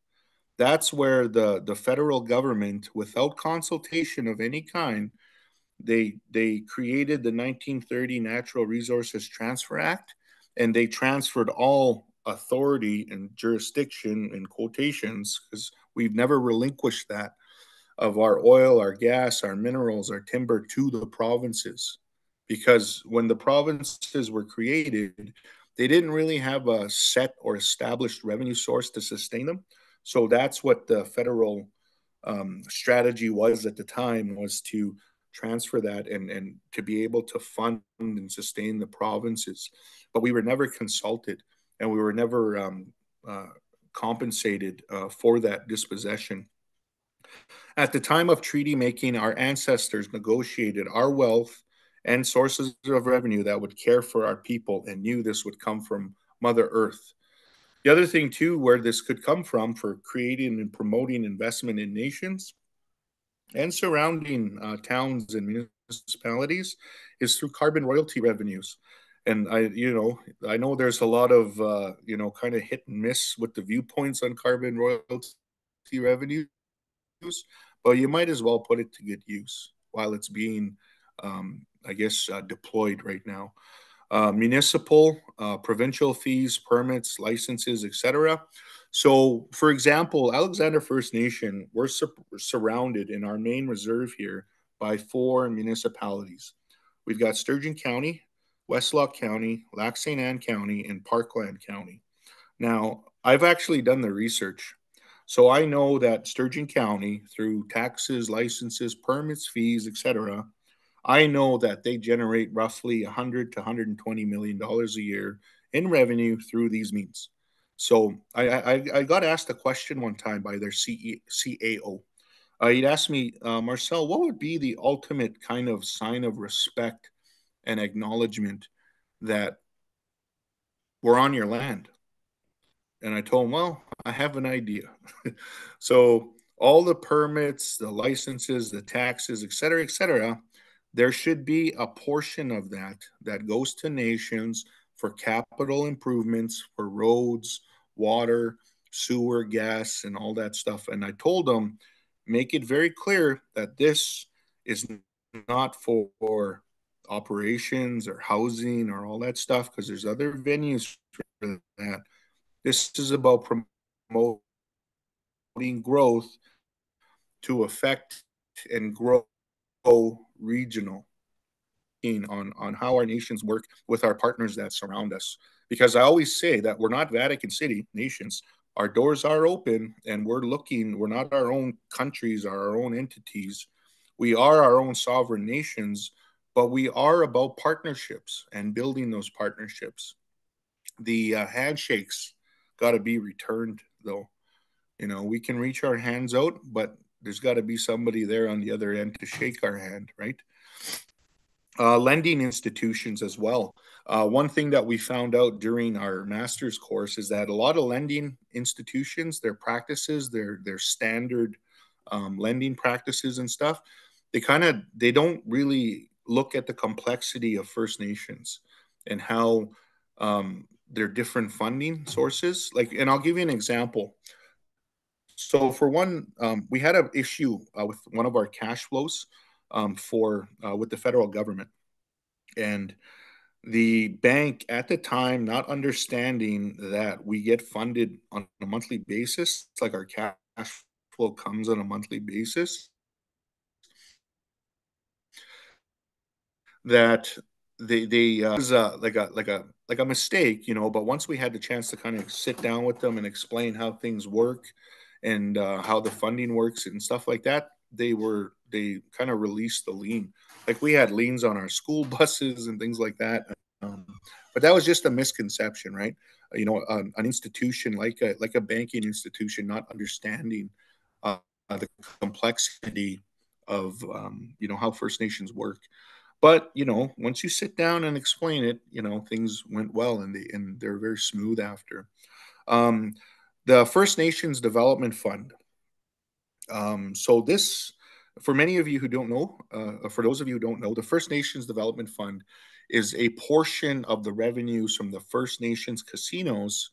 Speaker 3: That's where the, the federal government, without consultation of any kind, they they created the 1930 Natural Resources Transfer Act, and they transferred all authority and jurisdiction in quotations because we've never relinquished that of our oil, our gas, our minerals, our timber to the provinces. Because when the provinces were created, they didn't really have a set or established revenue source to sustain them. So that's what the federal um, strategy was at the time was to transfer that and, and to be able to fund and sustain the provinces. But we were never consulted and we were never um, uh, compensated uh, for that dispossession. At the time of treaty making, our ancestors negotiated our wealth and sources of revenue that would care for our people and knew this would come from Mother Earth. The other thing, too, where this could come from for creating and promoting investment in nations and surrounding uh, towns and municipalities is through carbon royalty revenues. And I, you know, I know there's a lot of, uh, you know, kind of hit and miss with the viewpoints on carbon royalty revenues, but you might as well put it to good use while it's being, um, I guess, uh, deployed right now. Uh, municipal, uh, provincial fees, permits, licenses, etc. So, for example, Alexander First Nation, we're sur- surrounded in our main reserve here by four municipalities. We've got Sturgeon County, Westlock County, Lac St. Anne County, and Parkland County. Now, I've actually done the research. So I know that Sturgeon County, through taxes, licenses, permits, fees, etc., I know that they generate roughly 100 to 120 million dollars a year in revenue through these means. So I, I, I got asked a question one time by their CE, CAO. Uh, he'd asked me, uh, Marcel, what would be the ultimate kind of sign of respect and acknowledgement that we're on your land? And I told him, well, I have an idea. so all the permits, the licenses, the taxes, et cetera, et cetera, there should be a portion of that that goes to nations for capital improvements for roads, water, sewer, gas, and all that stuff. And I told them, make it very clear that this is not for operations or housing or all that stuff because there's other venues for that. This is about promoting growth to affect and grow regional on on how our nations work with our partners that surround us. Because i always say that we're not vatican city nations. Our doors are open and we're looking we're not our own countries our own entities. We are our own sovereign nations but we are about partnerships and building those partnerships. The uh, handshakes got to be returned, though. You know, we can reach our hands out, but there's got to be somebody there on the other end to shake our hand, right? Uh, lending institutions as well. Uh, one thing that we found out during our master's course is that a lot of lending institutions, their practices, their their standard um, lending practices and stuff, they kind of they don't really look at the complexity of First Nations and how um, their different funding sources. Like, and I'll give you an example. So for one, um, we had an issue uh, with one of our cash flows um, for uh, with the federal government, and the bank at the time not understanding that we get funded on a monthly basis, it's like our cash flow comes on a monthly basis. That they they uh, was a, like a like a like a mistake, you know. But once we had the chance to kind of sit down with them and explain how things work and uh, how the funding works and stuff like that, they were they kind of released the lien. Like we had liens on our school buses and things like that. Um, but that was just a misconception, right? You know, an, an, institution like a like a banking institution not understanding uh, the complexity of um, you know how First Nations work. But you know, once you sit down and explain it, you know things went well, and they and they're very smooth after. Um, the First Nations Development Fund. Um, so this, for many of you who don't know, uh, for those of you who don't know, the First Nations Development Fund is a portion of the revenues from the First Nations casinos,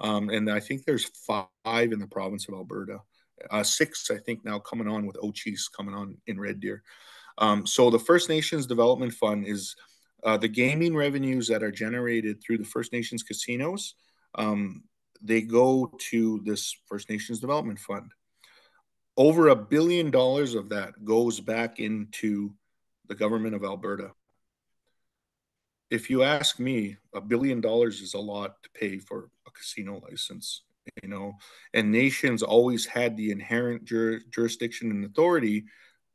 Speaker 3: um, and I think there's five in the province of Alberta, uh, six I think now coming on with O'Chiese coming on in Red Deer. Um, so the First Nations Development Fund is uh, the gaming revenues that are generated through the First Nations casinos. Um, they go to this First Nations Development Fund. Over a billion dollars of that goes back into the government of Alberta. If you ask me, a billion dollars is a lot to pay for a casino license, you know, and nations always had the inherent jur- jurisdiction and authority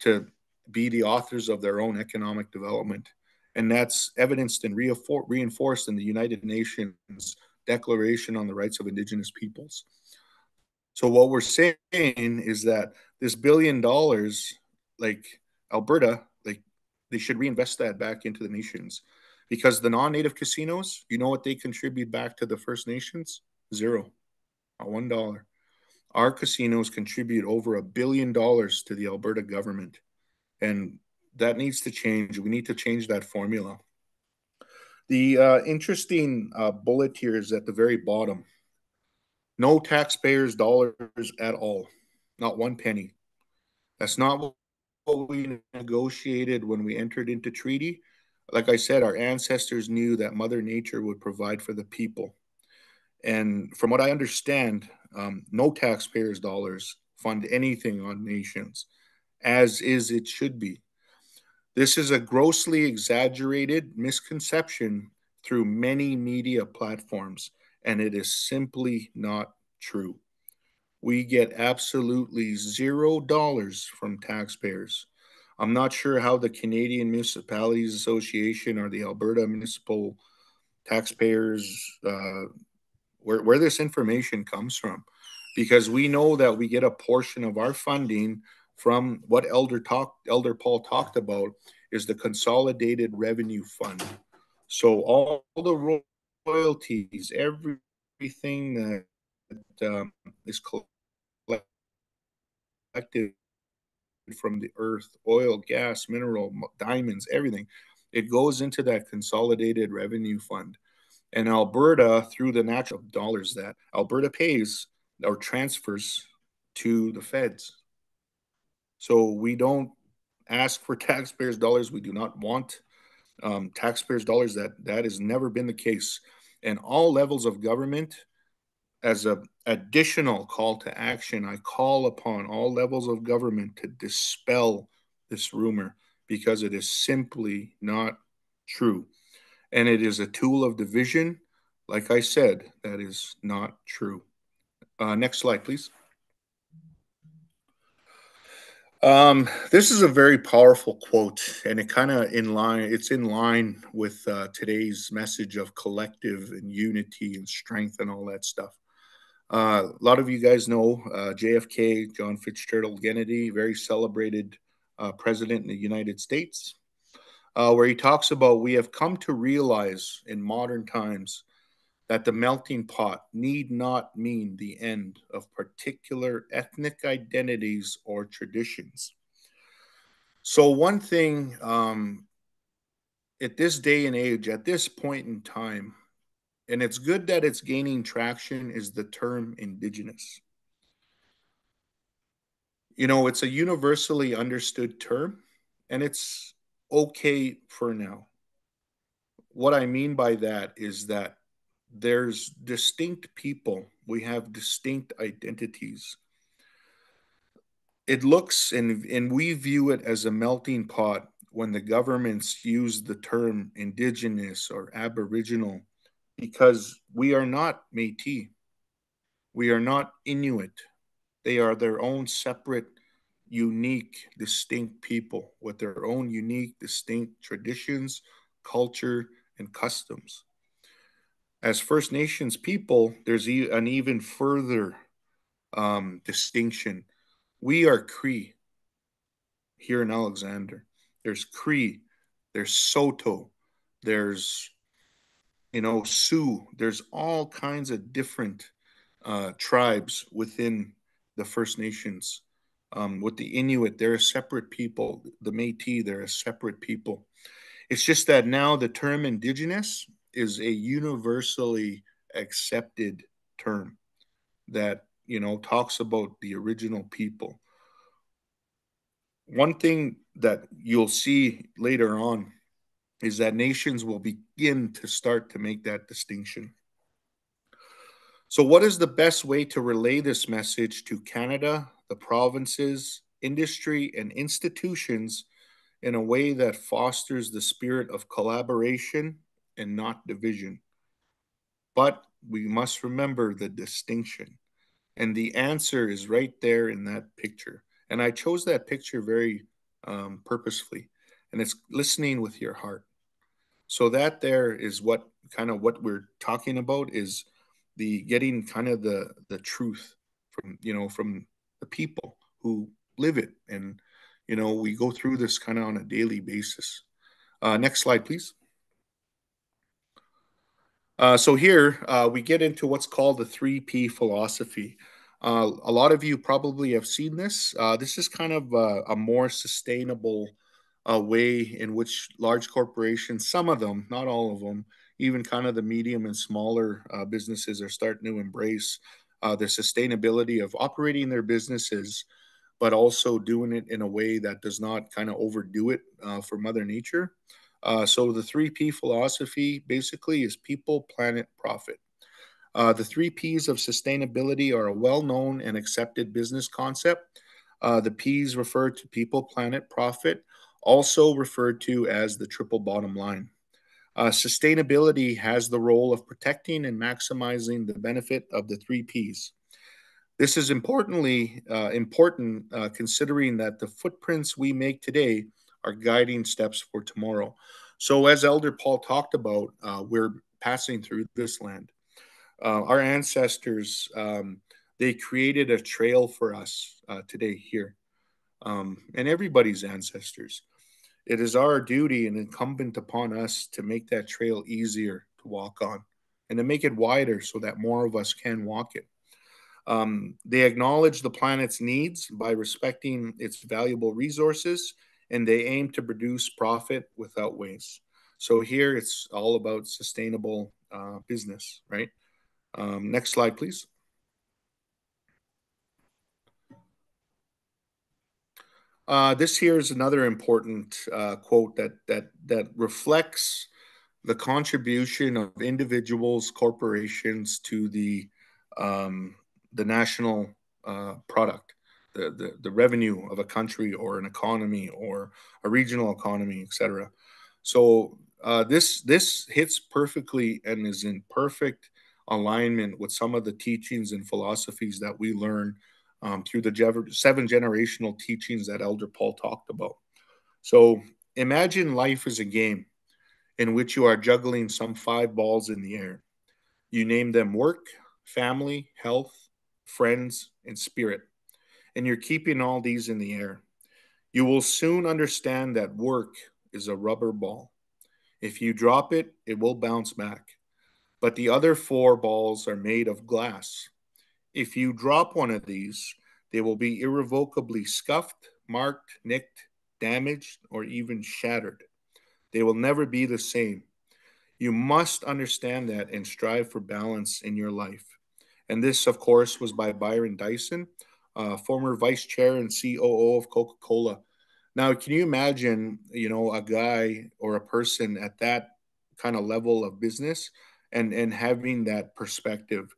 Speaker 3: to be the authors of their own economic development. And that's evidenced and reinforced in the United Nations Declaration on the Rights of Indigenous Peoples. So what we're saying is that this billion dollars, like Alberta, like they should reinvest that back into the nations, because the non-native casinos, you know what they contribute back to the First Nations? Zero, not one dollar. Our casinos contribute over a billion dollars to the Alberta government, and that needs to change. We need to change that formula. The uh, interesting uh, bullet here is at the very bottom. No taxpayers' dollars at all, not one penny. That's not what we negotiated when we entered into treaty. Like I said, our ancestors knew that Mother Nature would provide for the people. And from what I understand, um, no taxpayers' dollars fund anything on nations, as is it should be. This is a grossly exaggerated misconception through many media platforms, and it is simply not true. We get absolutely zero dollars from taxpayers. I'm not sure how the Canadian Municipalities Association or the Alberta Municipal Taxpayers, uh, where, where this information comes from, because we know that we get a portion of our funding from what Elder talk Elder Paul talked about is the consolidated revenue fund. So all the royalties, everything that um, is collected from the earth, oil, gas, mineral, diamonds, everything, it goes into that consolidated revenue fund. And Alberta, through the natural dollars that Alberta pays or transfers to the feds, so we don't ask for taxpayers' dollars. We do not want um, taxpayers' dollars. That that has never been the case. And all levels of government, as a additional call to action, I call upon all levels of government to dispel this rumor because it is simply not true. And it is a tool of division. Like I said, that is not true. Uh, next slide, please. Um, this is a very powerful quote, and it kind of in line. It's in line with uh, today's message of collective and unity and strength and all that stuff. Uh, a lot of you guys know uh, JFK, John Fitzgerald Kennedy, very celebrated uh, president in the United States, uh, where he talks about we have come to realize in modern times that the melting pot need not mean the end of particular ethnic identities or traditions. So, one thing um, at this day and age, at this point in time, and it's good that it's gaining traction, is the term indigenous. You know, it's a universally understood term, and it's okay for now. What I mean by that is that there's distinct people, we have distinct identities. It looks and, and we view it as a melting pot when the governments use the term indigenous or aboriginal because we are not Metis. We are not Inuit. They are their own separate, unique, distinct people with their own unique, distinct traditions, culture, and customs as First Nations people, there's an even further um, distinction. We are Cree here in Alexander. There's Cree, there's Saulteaux, there's you know Sioux. There's all kinds of different uh, tribes within the First Nations. Um, with the Inuit, they're a separate people. The Métis, they're a separate people. It's just that now the term Indigenous is a universally accepted term that you know talks about the original people. One thing that you'll see later on is that nations will begin to start to make that distinction. So what is the best way to relay this message to canada the provinces industry and institutions in a way that fosters the spirit of collaboration and not division. But we must remember the distinction. And the answer is right there in that picture. And I chose that picture very um, purposefully. And it's listening with your heart. So that there is what kind of what we're talking about is the getting kind of the the truth from you know from the people who live it and you know we go through this kind of on a daily basis uh, next slide please uh, so here uh, we get into what's called the 3P philosophy. Uh, a lot of you probably have seen this. Uh, this is kind of a, a more sustainable uh, way in which large corporations, some of them, not all of them, even kind of the medium and smaller uh, businesses are starting to embrace the sustainability of operating their businesses, but also doing it in a way that does not kind of overdo it for Mother Nature. Uh, so the three P philosophy basically is people, planet, profit. Uh, the three P's of sustainability are a well known and accepted business concept. Uh, the P's refer to people, planet, profit, also referred to as the triple bottom line. Uh, sustainability has the role of protecting and maximizing the benefit of the three P's. This is importantly uh, important uh, considering that the footprints we make today are guiding steps for tomorrow. So, as Elder Paul talked about, uh, we're passing through this land. Uh, our ancestors, um, they created a trail for us uh, today here, um, and everybody's ancestors. It is our duty and incumbent upon us to make that trail easier to walk on and to make it wider so that more of us can walk it. Um, they acknowledge the planet's needs by respecting its valuable resources and they aim to produce profit without waste. So here it's all about sustainable uh, business, right? Um, next slide, please. Uh, this here is another important uh, quote that that that reflects the contribution of individuals, corporations to the um, the national uh, product the, the, the revenue of a country or an economy or a regional economy, etc. So uh, this this hits perfectly and is in perfect alignment with some of the teachings and philosophies that we learn um, through the seven generational teachings that Elder Paul talked about. So imagine life as a game in which you are juggling some five balls in the air. You name them work, family, health, friends, and spirit. And you're keeping all these in the air. You will soon understand that work is a rubber ball. If you drop it, it will bounce back. But the other four balls are made of glass. If you drop one of these, they will be irrevocably scuffed, marked, nicked, damaged, or even shattered. They will never be the same. You must understand that and strive for balance in your life. And this, of course, was by Brian Dyson, uh, former vice chair and COO of Coca Cola. Now, can you imagine, you know, a guy or a person at that kind of level of business and and having that perspective,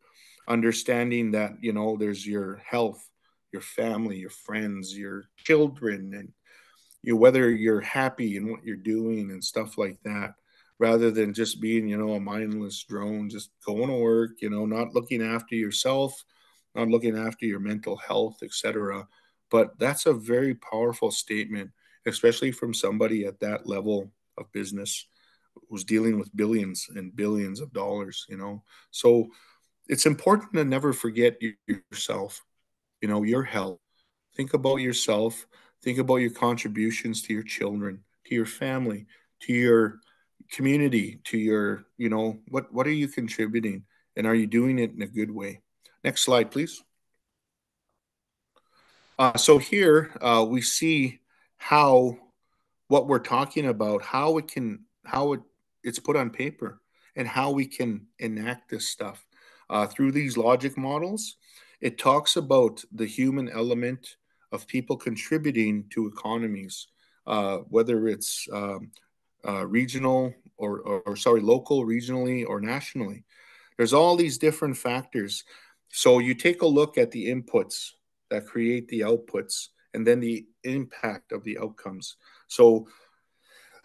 Speaker 3: understanding that you know there's your health, your family, your friends, your children, and you whether you're happy in what you're doing and stuff like that rather than just being you know a mindless drone just going to work you know not looking after yourself not looking after your mental health etc but that's a very powerful statement especially from somebody at that level of business who's dealing with billions and billions of dollars you know so it's important to never forget yourself you know your health think about yourself Think about your contributions to your children, to your family, to your community, to your, you know, what, what are you contributing? And are you doing it in a good way? Next slide, please. Uh, so here uh, we see how what we're talking about, how it can, how it, it's put on paper and how we can enact this stuff uh, through these logic models. It talks about the human element of people contributing to economies, uh, whether it's um, uh, regional or, or, or, sorry, local, regionally, or nationally. There's all these different factors. So you take a look at the inputs that create the outputs and then the impact of the outcomes. So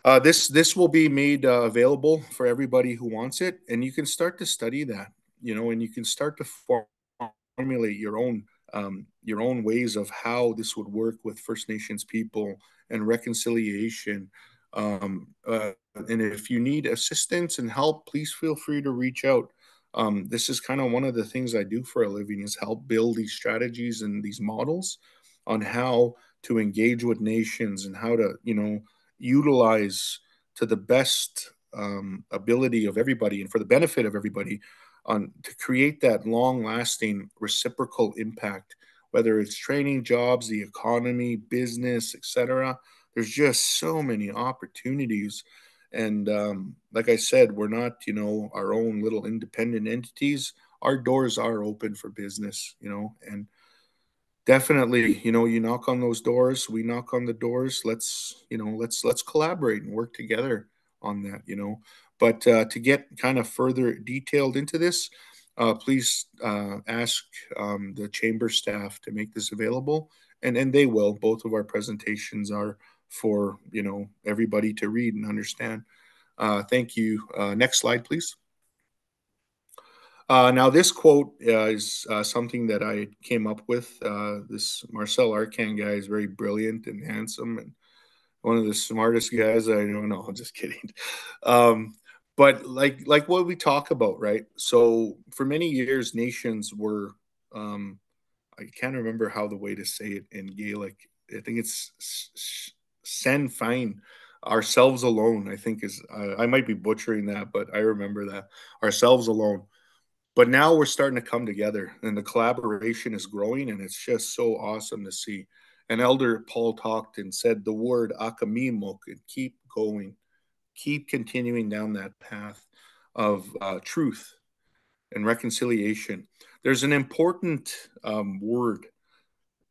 Speaker 3: uh, this this will be made uh, available for everybody who wants it, and you can start to study that, you know, and you can start to formulate your own um, your own ways of how this would work with First Nations people and reconciliation. Um, uh, and if you need assistance and help, please feel free to reach out. Um, this is kind of one of the things I do for a living is help build these strategies and these models on how to engage with nations and how to, you know, utilize to the best um, ability of everybody and for the benefit of everybody on to create that long lasting reciprocal impact whether it's training jobs the economy business etc there's just so many opportunities and um, like i said we're not you know our own little independent entities. Our doors are open for business you know and definitely you know you knock on those doors we knock on the doors. Let's you know let's let's collaborate and work together on that you know. But uh, to get kind of further detailed into this, uh, please uh, ask um, the chamber staff to make this available, and and they will. Both of our presentations are for you know everybody to read and understand. Uh, thank you. Uh, next slide, please. Uh, now, this quote is something that I came up with. this Marcel Arcand guy is very brilliant and handsome and one of the smartest guys I know. No, I'm just kidding. Um, but like like what we talk about right so for many years nations were um i can't remember how the way to say it in gaelic i think it's Sinn Féin ourselves alone i think is uh, i might be butchering that but i remember that. Ourselves alone. But now we're starting to come together and the collaboration is growing and it's just so awesome to see. And elder paul talked and said the word akamimok and keep going keep continuing down that path of uh, truth and reconciliation. There's an important um, word,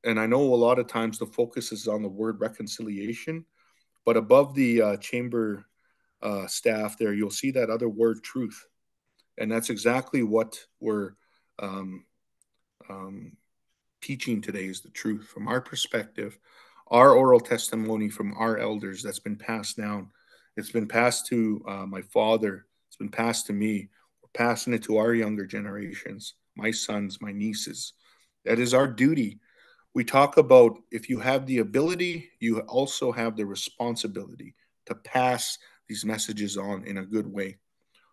Speaker 3: and I know a lot of times the focus is on the word reconciliation, but above the uh, chamber uh, staff there, you'll see that other word, truth. And that's exactly what we're um, um, teaching today is the truth from our perspective, our oral testimony from our elders that's been passed down it's been passed to uh, my father. It's been passed to me. We're passing it to our younger generations, my sons, my nieces. That is our duty we talk about if you have the ability, you also have the responsibility to pass these messages on in a good way.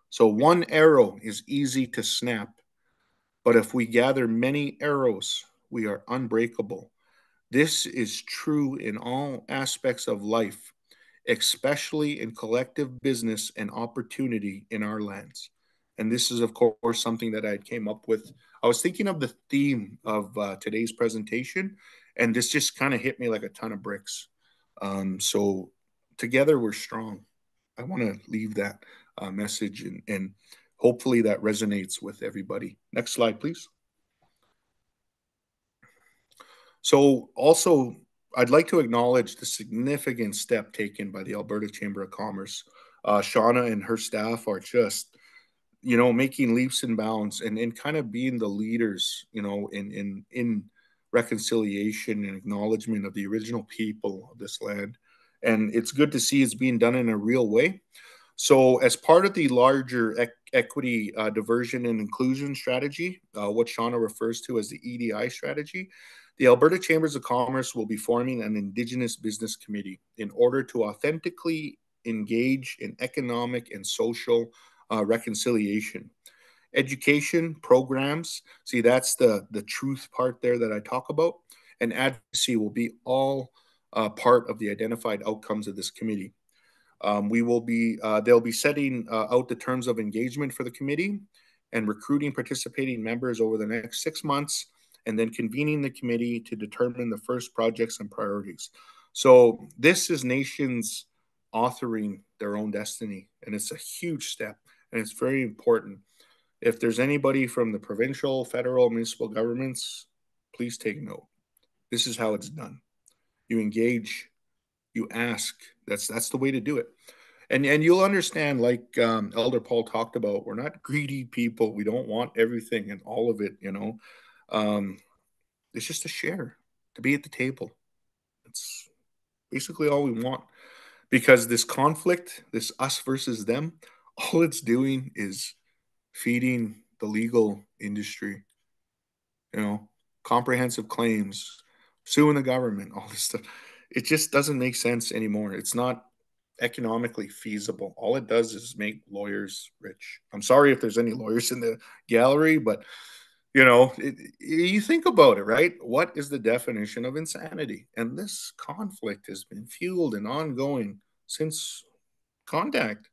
Speaker 3: So one arrow is easy to snap, but if we gather many arrows, we are unbreakable. This is true in all aspects of life, especially in collective business and opportunity in our lands. And this is, of course, something that I came up with. I was thinking of the theme of uh, today's presentation, and this just kind of hit me like a ton of bricks. Um, so together we're strong. I want to leave that uh, message and, and hopefully that resonates with everybody. Next slide, please. So also, I'd like to acknowledge the significant step taken by the Alberta Chamber of Commerce. Uh, Shauna and her staff are just, you know, making leaps and bounds and, and kind of being the leaders, you know, in, in, in reconciliation and acknowledgement of the original people of this land. And it's good to see it's being done in a real way. So, as part of the larger e- equity, uh, diversion, and inclusion strategy, uh, what Shauna refers to as the EDI strategy, the Alberta Chambers of Commerce will be forming an Indigenous Business Committee in order to authentically engage in economic and social uh, reconciliation. Education programs, see, that's the, the truth part there that I talk about, and advocacy will be all uh, part of the identified outcomes of this committee. Um, we will be, uh, they'll be setting uh, out the terms of engagement for the committee and recruiting participating members over the next six months and then convening the committee to determine the first projects and priorities. So this is nations authoring their own destiny, and it's a huge step, and it's very important. If there's anybody from the provincial, federal, municipal governments, please take note. This is how it's done. You engage, you ask. That's that's the way to do it. And and you'll understand, like um, Elder Paul talked about, we're not greedy people. We don't want everything and all of it. You know, um, it's just to share to be at the table. It's basically all we want because this conflict, this us versus them, all it's doing is feeding the legal industry. You know, comprehensive claims, suing the government, all this stuff. It just doesn't make sense anymore. It's not economically feasible. All it does is make lawyers rich. I'm sorry if there's any lawyers in the gallery, but you know, it, you think about it, right? What is the definition of insanity? And this conflict has been fueled and ongoing since contact.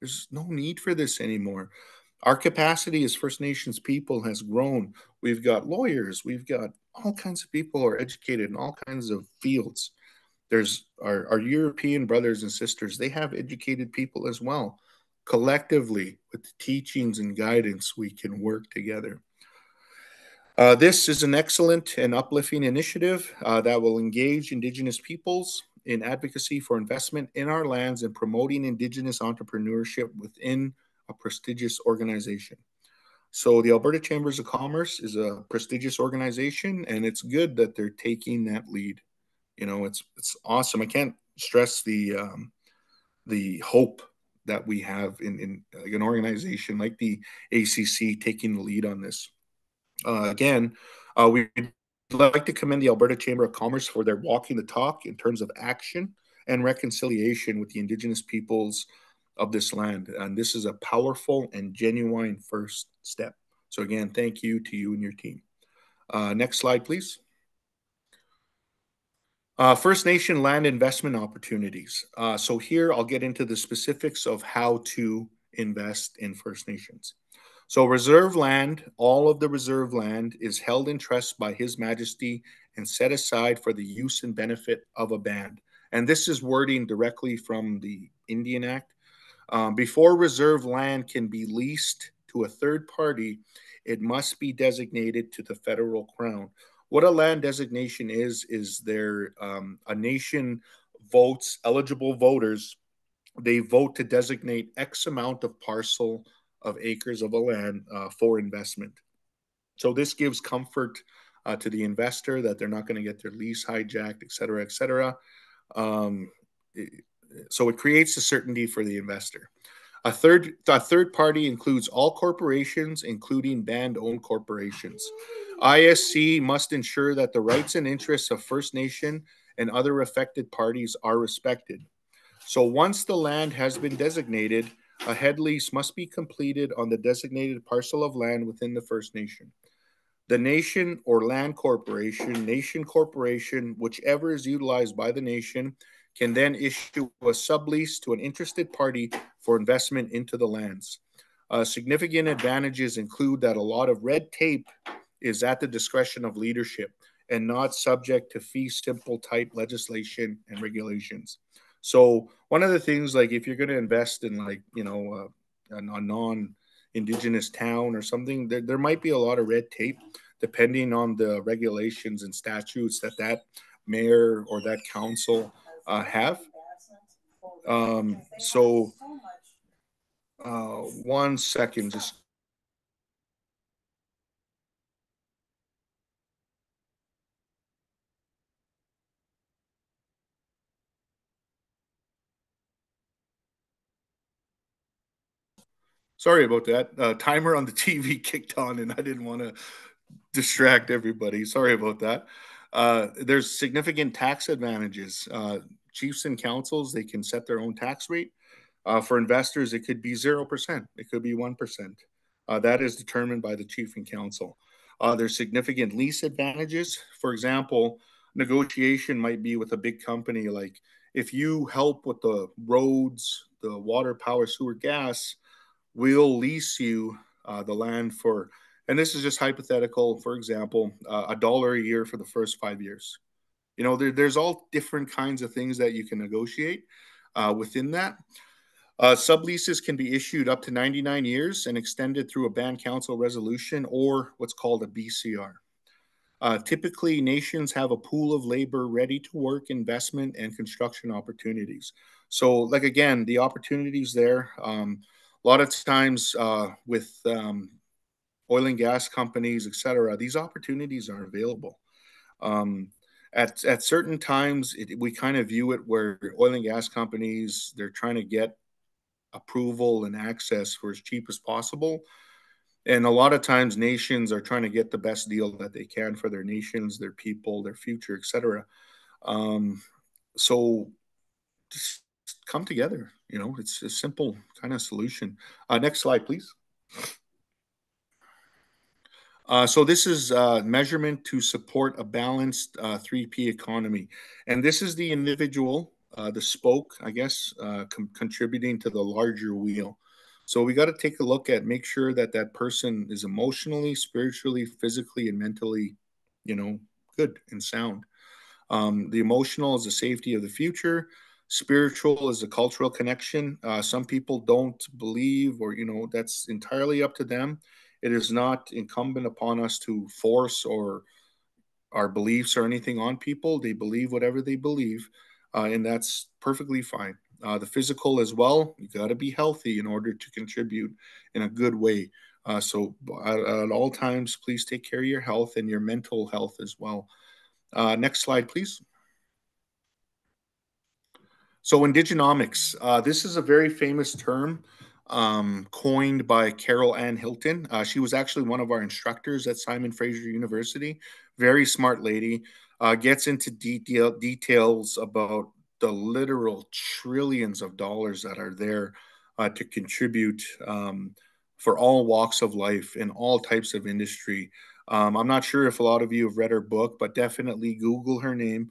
Speaker 3: There's no need for this anymore. Our capacity as First Nations people has grown. We've got lawyers, we've got all kinds of people who are educated in all kinds of fields. There's our, our European brothers and sisters, they have educated people as well. Collectively, with the teachings and guidance, we can work together. Uh, this is an excellent and uplifting initiative uh, that will engage Indigenous peoples in advocacy for investment in our lands and promoting Indigenous entrepreneurship within a prestigious organization. So, the Alberta Chambers of Commerce is a prestigious organization, and it's good that they're taking that lead. You know, it's it's awesome. I can't stress the um, the hope that we have in, in like an organization like the ACC taking the lead on this. Uh, again, uh, we'd like to commend the Alberta Chamber of Commerce for their walking the talk in terms of action and reconciliation with the Indigenous peoples of this land. And this is a powerful and genuine first step. So, again, thank you to you and your team. Uh, next slide, please. Uh, First Nation land investment opportunities. Uh, so, here I'll get into the specifics of how to invest in First Nations. So, reserve land, all of the reserve land is held in trust by His Majesty and set aside for the use and benefit of a band. And this is wording directly from the Indian Act. Um, before reserve land can be leased to a third party, it must be designated to the federal crown. What a land designation is, is there um, a nation votes, eligible voters, they vote to designate X amount of parcel of acres of land uh, for investment. So this gives comfort uh, to the investor that they're not going to get their lease hijacked, et cetera, et cetera. Um, it, so it creates a certainty for the investor. A third, a third party includes all corporations, including band owned corporations. ISC must ensure that the rights and interests of First Nation and other affected parties are respected. So once the land has been designated, a head lease must be completed on the designated parcel of land within the First Nation. The nation or land corporation, nation corporation, whichever is utilized by the nation, can then issue a sublease to an interested party for investment into the lands. Uh, significant advantages include that a lot of red tape is at the discretion of leadership and not subject to fee simple type legislation and regulations. So one of the things, like if you're going to invest in like you know uh, a, non-indigenous town or something, there, there might be a lot of red tape depending on the regulations and statutes that that mayor or that council uh, have. Um, so uh, one second, just Sorry about that. Uh, timer on the TV kicked on, and I didn't want to distract everybody. Sorry about that. Uh, there's significant tax advantages. Uh, chiefs and councils they can set their own tax rate. Uh, for investors, it could be zero percent. It could be one percent. Uh, that is determined by the chief and council. Uh, there's significant lease advantages. For example, negotiation might be with a big company like if you help with the roads, the water, power, sewer, gas we'll lease you uh, the land for, and this is just hypothetical, for example, uh, a dollar a year for the first five years. You know, there, there's all different kinds of things that you can negotiate uh, within that. Uh, subleases can be issued up to 99 years and extended through a band council resolution or what's called a BCR. Uh, typically, nations have a pool of labor ready to work investment and construction opportunities. So, like again, the opportunities there. Um, a lot of times uh, with um, oil and gas companies, et cetera, these opportunities are available. Um, at, at certain times, it, we kind of view it where oil and gas companies, they're trying to get approval and access for as cheap as possible. And a lot of times nations are trying to get the best deal that they can for their nations, their people, their future, et cetera. Um, so come together. You know, it's a simple kind of solution. Uh, next slide, please. Uh, so this is uh, measurement to support a balanced uh, 3P economy. And this is the individual, uh, the spoke, I guess, uh, contributing to the larger wheel. So we got to take a look at, make sure that that person is emotionally, spiritually, physically, and mentally, you know, good and sound. Um, the emotional is the safety of the future spiritual is a cultural connection. Uh, some people don't believe, or, you know, that's entirely up to them. It is not incumbent upon us to force or our beliefs or anything on people. They believe whatever they believe, uh, and that's perfectly fine. Uh, the physical as well, you got to be healthy in order to contribute in a good way. Uh, so, at, at, all times, please take care of your health and your mental health as well. Uh, next slide, please. So, indigenomics, uh, this is a very famous term um, coined by Carol Anne Hilton. Uh, she was actually one of our instructors at Simon Fraser University. Very smart lady. Uh, gets into detail, details about the literal trillions of dollars that are there uh, to contribute um, for all walks of life in all types of industry. Um, I'm not sure if a lot of you have read her book, but definitely Google her name.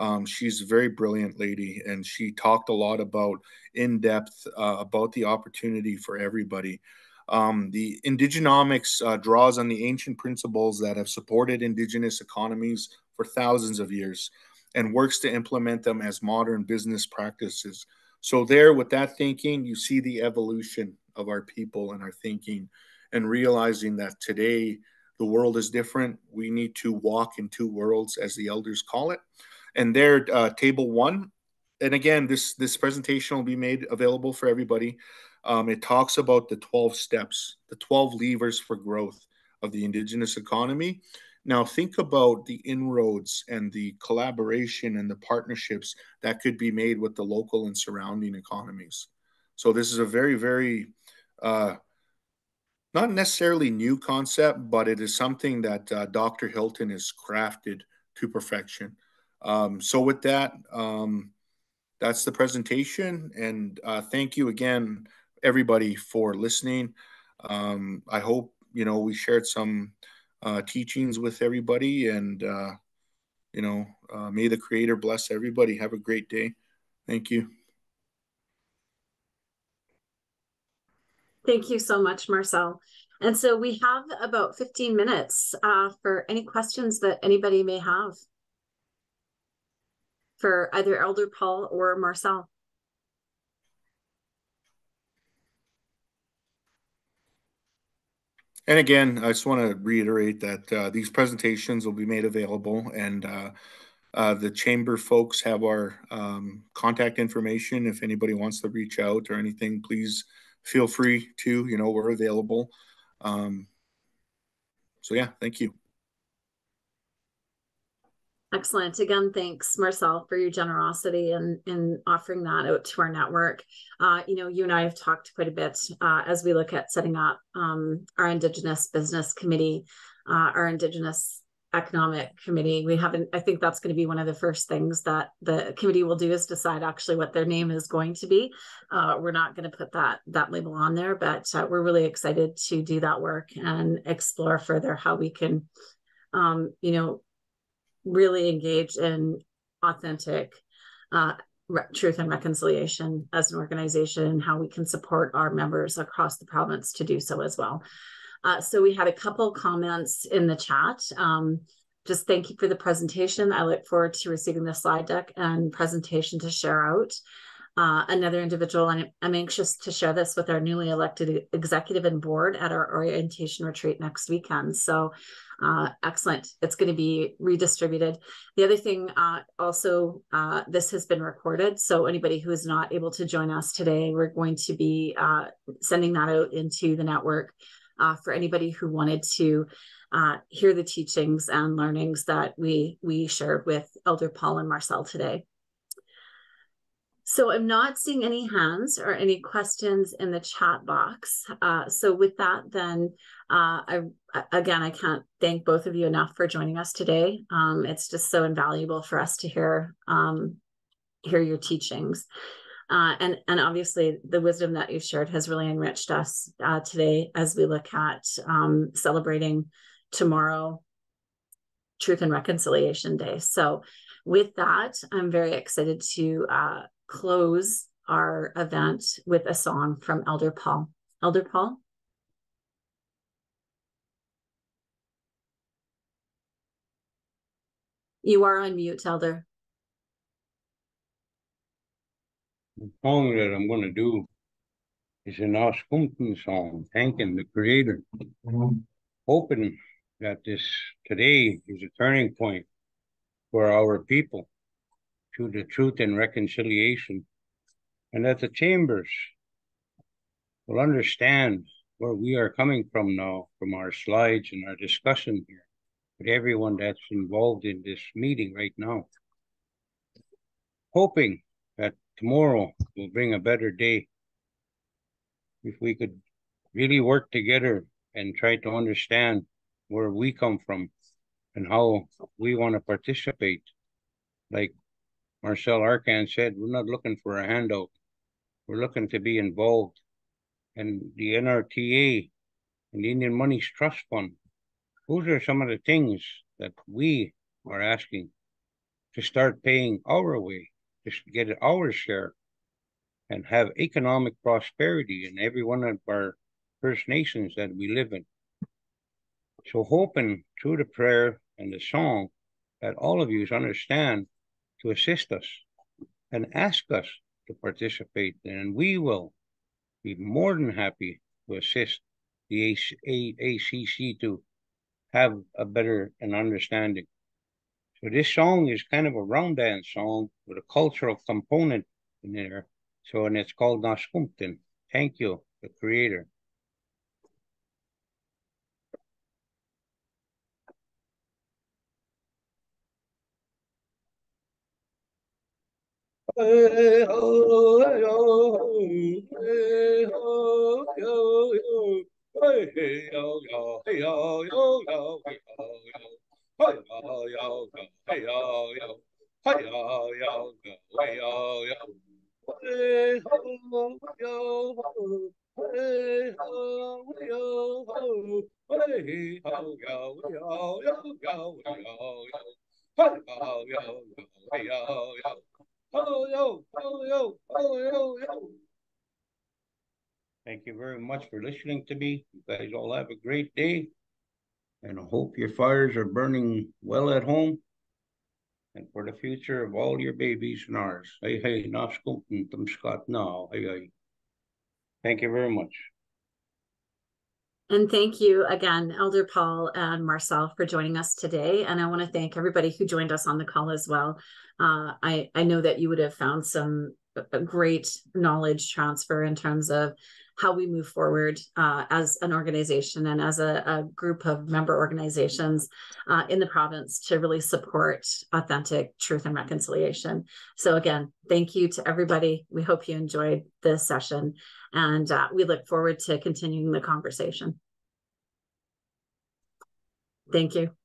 Speaker 3: Um, she's a very brilliant lady, and she talked a lot about in depth uh, about the opportunity for everybody. Um, the Indigenomics uh, draws on the ancient principles that have supported Indigenous economies for thousands of years and works to implement them as modern business practices. So, there, with that thinking, you see the evolution of our people and our thinking, and realizing that today the world is different. We need to walk in two worlds, as the elders call it and there uh, table one and again this this presentation will be made available for everybody um, it talks about the 12 steps the 12 levers for growth of the indigenous economy now think about the inroads and the collaboration and the partnerships that could be made with the local and surrounding economies So this is a very, very uh, not necessarily new concept, but it is something that uh, Dr. Hilton has crafted to perfection. Um, so with that, um, that's the presentation. And uh, thank you again, everybody, for listening. Um, I hope, you know, we shared some uh, teachings with everybody and, uh, you know, uh, may the creator bless everybody. Have a great day. Thank you.
Speaker 1: Thank you so much, Marcel. And so we have about 15 minutes uh, for any questions that anybody may have for either Elder Paul or Marcel.
Speaker 3: And again, I just want to reiterate that uh, these presentations will be made available and uh, uh, the chamber folks have our um, contact information. If anybody wants to reach out or anything, please feel free to, you know, we're available. Um, so yeah, thank you.
Speaker 1: Excellent. Again, thanks, Marcel, for your generosity and in, in offering that out to our network. Uh, you know, you and I have talked quite a bit uh, as we look at setting up um, our Indigenous Business Committee, uh, our Indigenous Economic Committee. We haven't, I think that's going to be one of the first things that the committee will do is decide actually what their name is going to be. Uh, we're not going to put that that label on there, but uh, we're really excited to do that work and explore further how we can, um, you know, really engage in authentic uh, truth and reconciliation as an organization, and how we can support our members across the province to do so as well. Uh, so we had a couple comments in the chat. Um, just thank you for the presentation. I look forward to receiving the slide deck and presentation to share out. Uh, another individual, and I'm anxious to share this with our newly elected executive and board at our orientation retreat next weekend. So uh, excellent. It's going to be redistributed. The other thing, uh, also, uh, this has been recorded. So anybody who is not able to join us today, we're going to be uh, sending that out into the network uh, for anybody who wanted to hear the teachings and learnings that we we shared with Elder Paul and Marcel today. So I'm not seeing any hands or any questions in the chat box. Uh, so with that, then uh, I again I can't thank both of you enough for joining us today. Um, it's just so invaluable for us to hear um, hear your teachings. Uh, and and obviously the wisdom that you've shared has really enriched us uh, today as we look at um, celebrating tomorrow truth and reconciliation day so with that i'm very excited to uh, close our event with a song from elder paul. Elder paul? You are on mute elder.
Speaker 2: The song that I'm going to do is an Askumpton song, thanking the Creator, mm-hmm. hoping that this today is a turning point for our people to the truth and reconciliation, and that the chambers will understand where we are coming from now from our slides and our discussion here with everyone that's involved in this meeting right now. Hoping that tomorrow will bring a better day. If we could really work together and try to understand where we come from and how we want to participate. Like Marcel Arcand said, we're not looking for a handout. We're looking to be involved. And the NRTA and the Indian Money Trust Fund, those are some of the things that we are asking to start paying our way to get our share and have economic prosperity in every one of our First Nations that we live in. So hoping through the prayer and the song that all of you understand to assist us and ask us to participate, and we will be more than happy to assist the ACC to have a better an understanding. So this song is kind of a round dance song with a cultural component in there. So, and it's called Naskumptin. Thank you, the creator. Hey ho, hey ho, hey ho, yo yo. Hey hey yo yo, hey yo yo yo, hey yo yo. Hey yo yo yo, hey yo yo. Hey yo yo yo, hey yo yo. Hey ho, yo ho. Hey ho, yo ho. Hey ho, yo yo yo yo yo yo. Hey ho, yo yo, hey yo yo. Hello, yo, hello, yo, hello, yo, yo. Thank you very much for listening to me. You guys all have a great day. And I hope your fires are burning well at home and for the future of all your babies and ours. Hey, hey, naskumtum Scott now. Hey, hey. Thank you very much.
Speaker 1: And thank you again, Elder Paul and Marcel, for joining us today. And I want to thank everybody who joined us on the call as well. Uh, I, I know that you would have found some great knowledge transfer in terms of how we move forward uh, as an organization and as a, a group of member organizations uh, in the province to really support authentic truth and reconciliation. So, again, thank you to everybody. We hope you enjoyed this session and uh, we look forward to continuing the conversation. Thank you.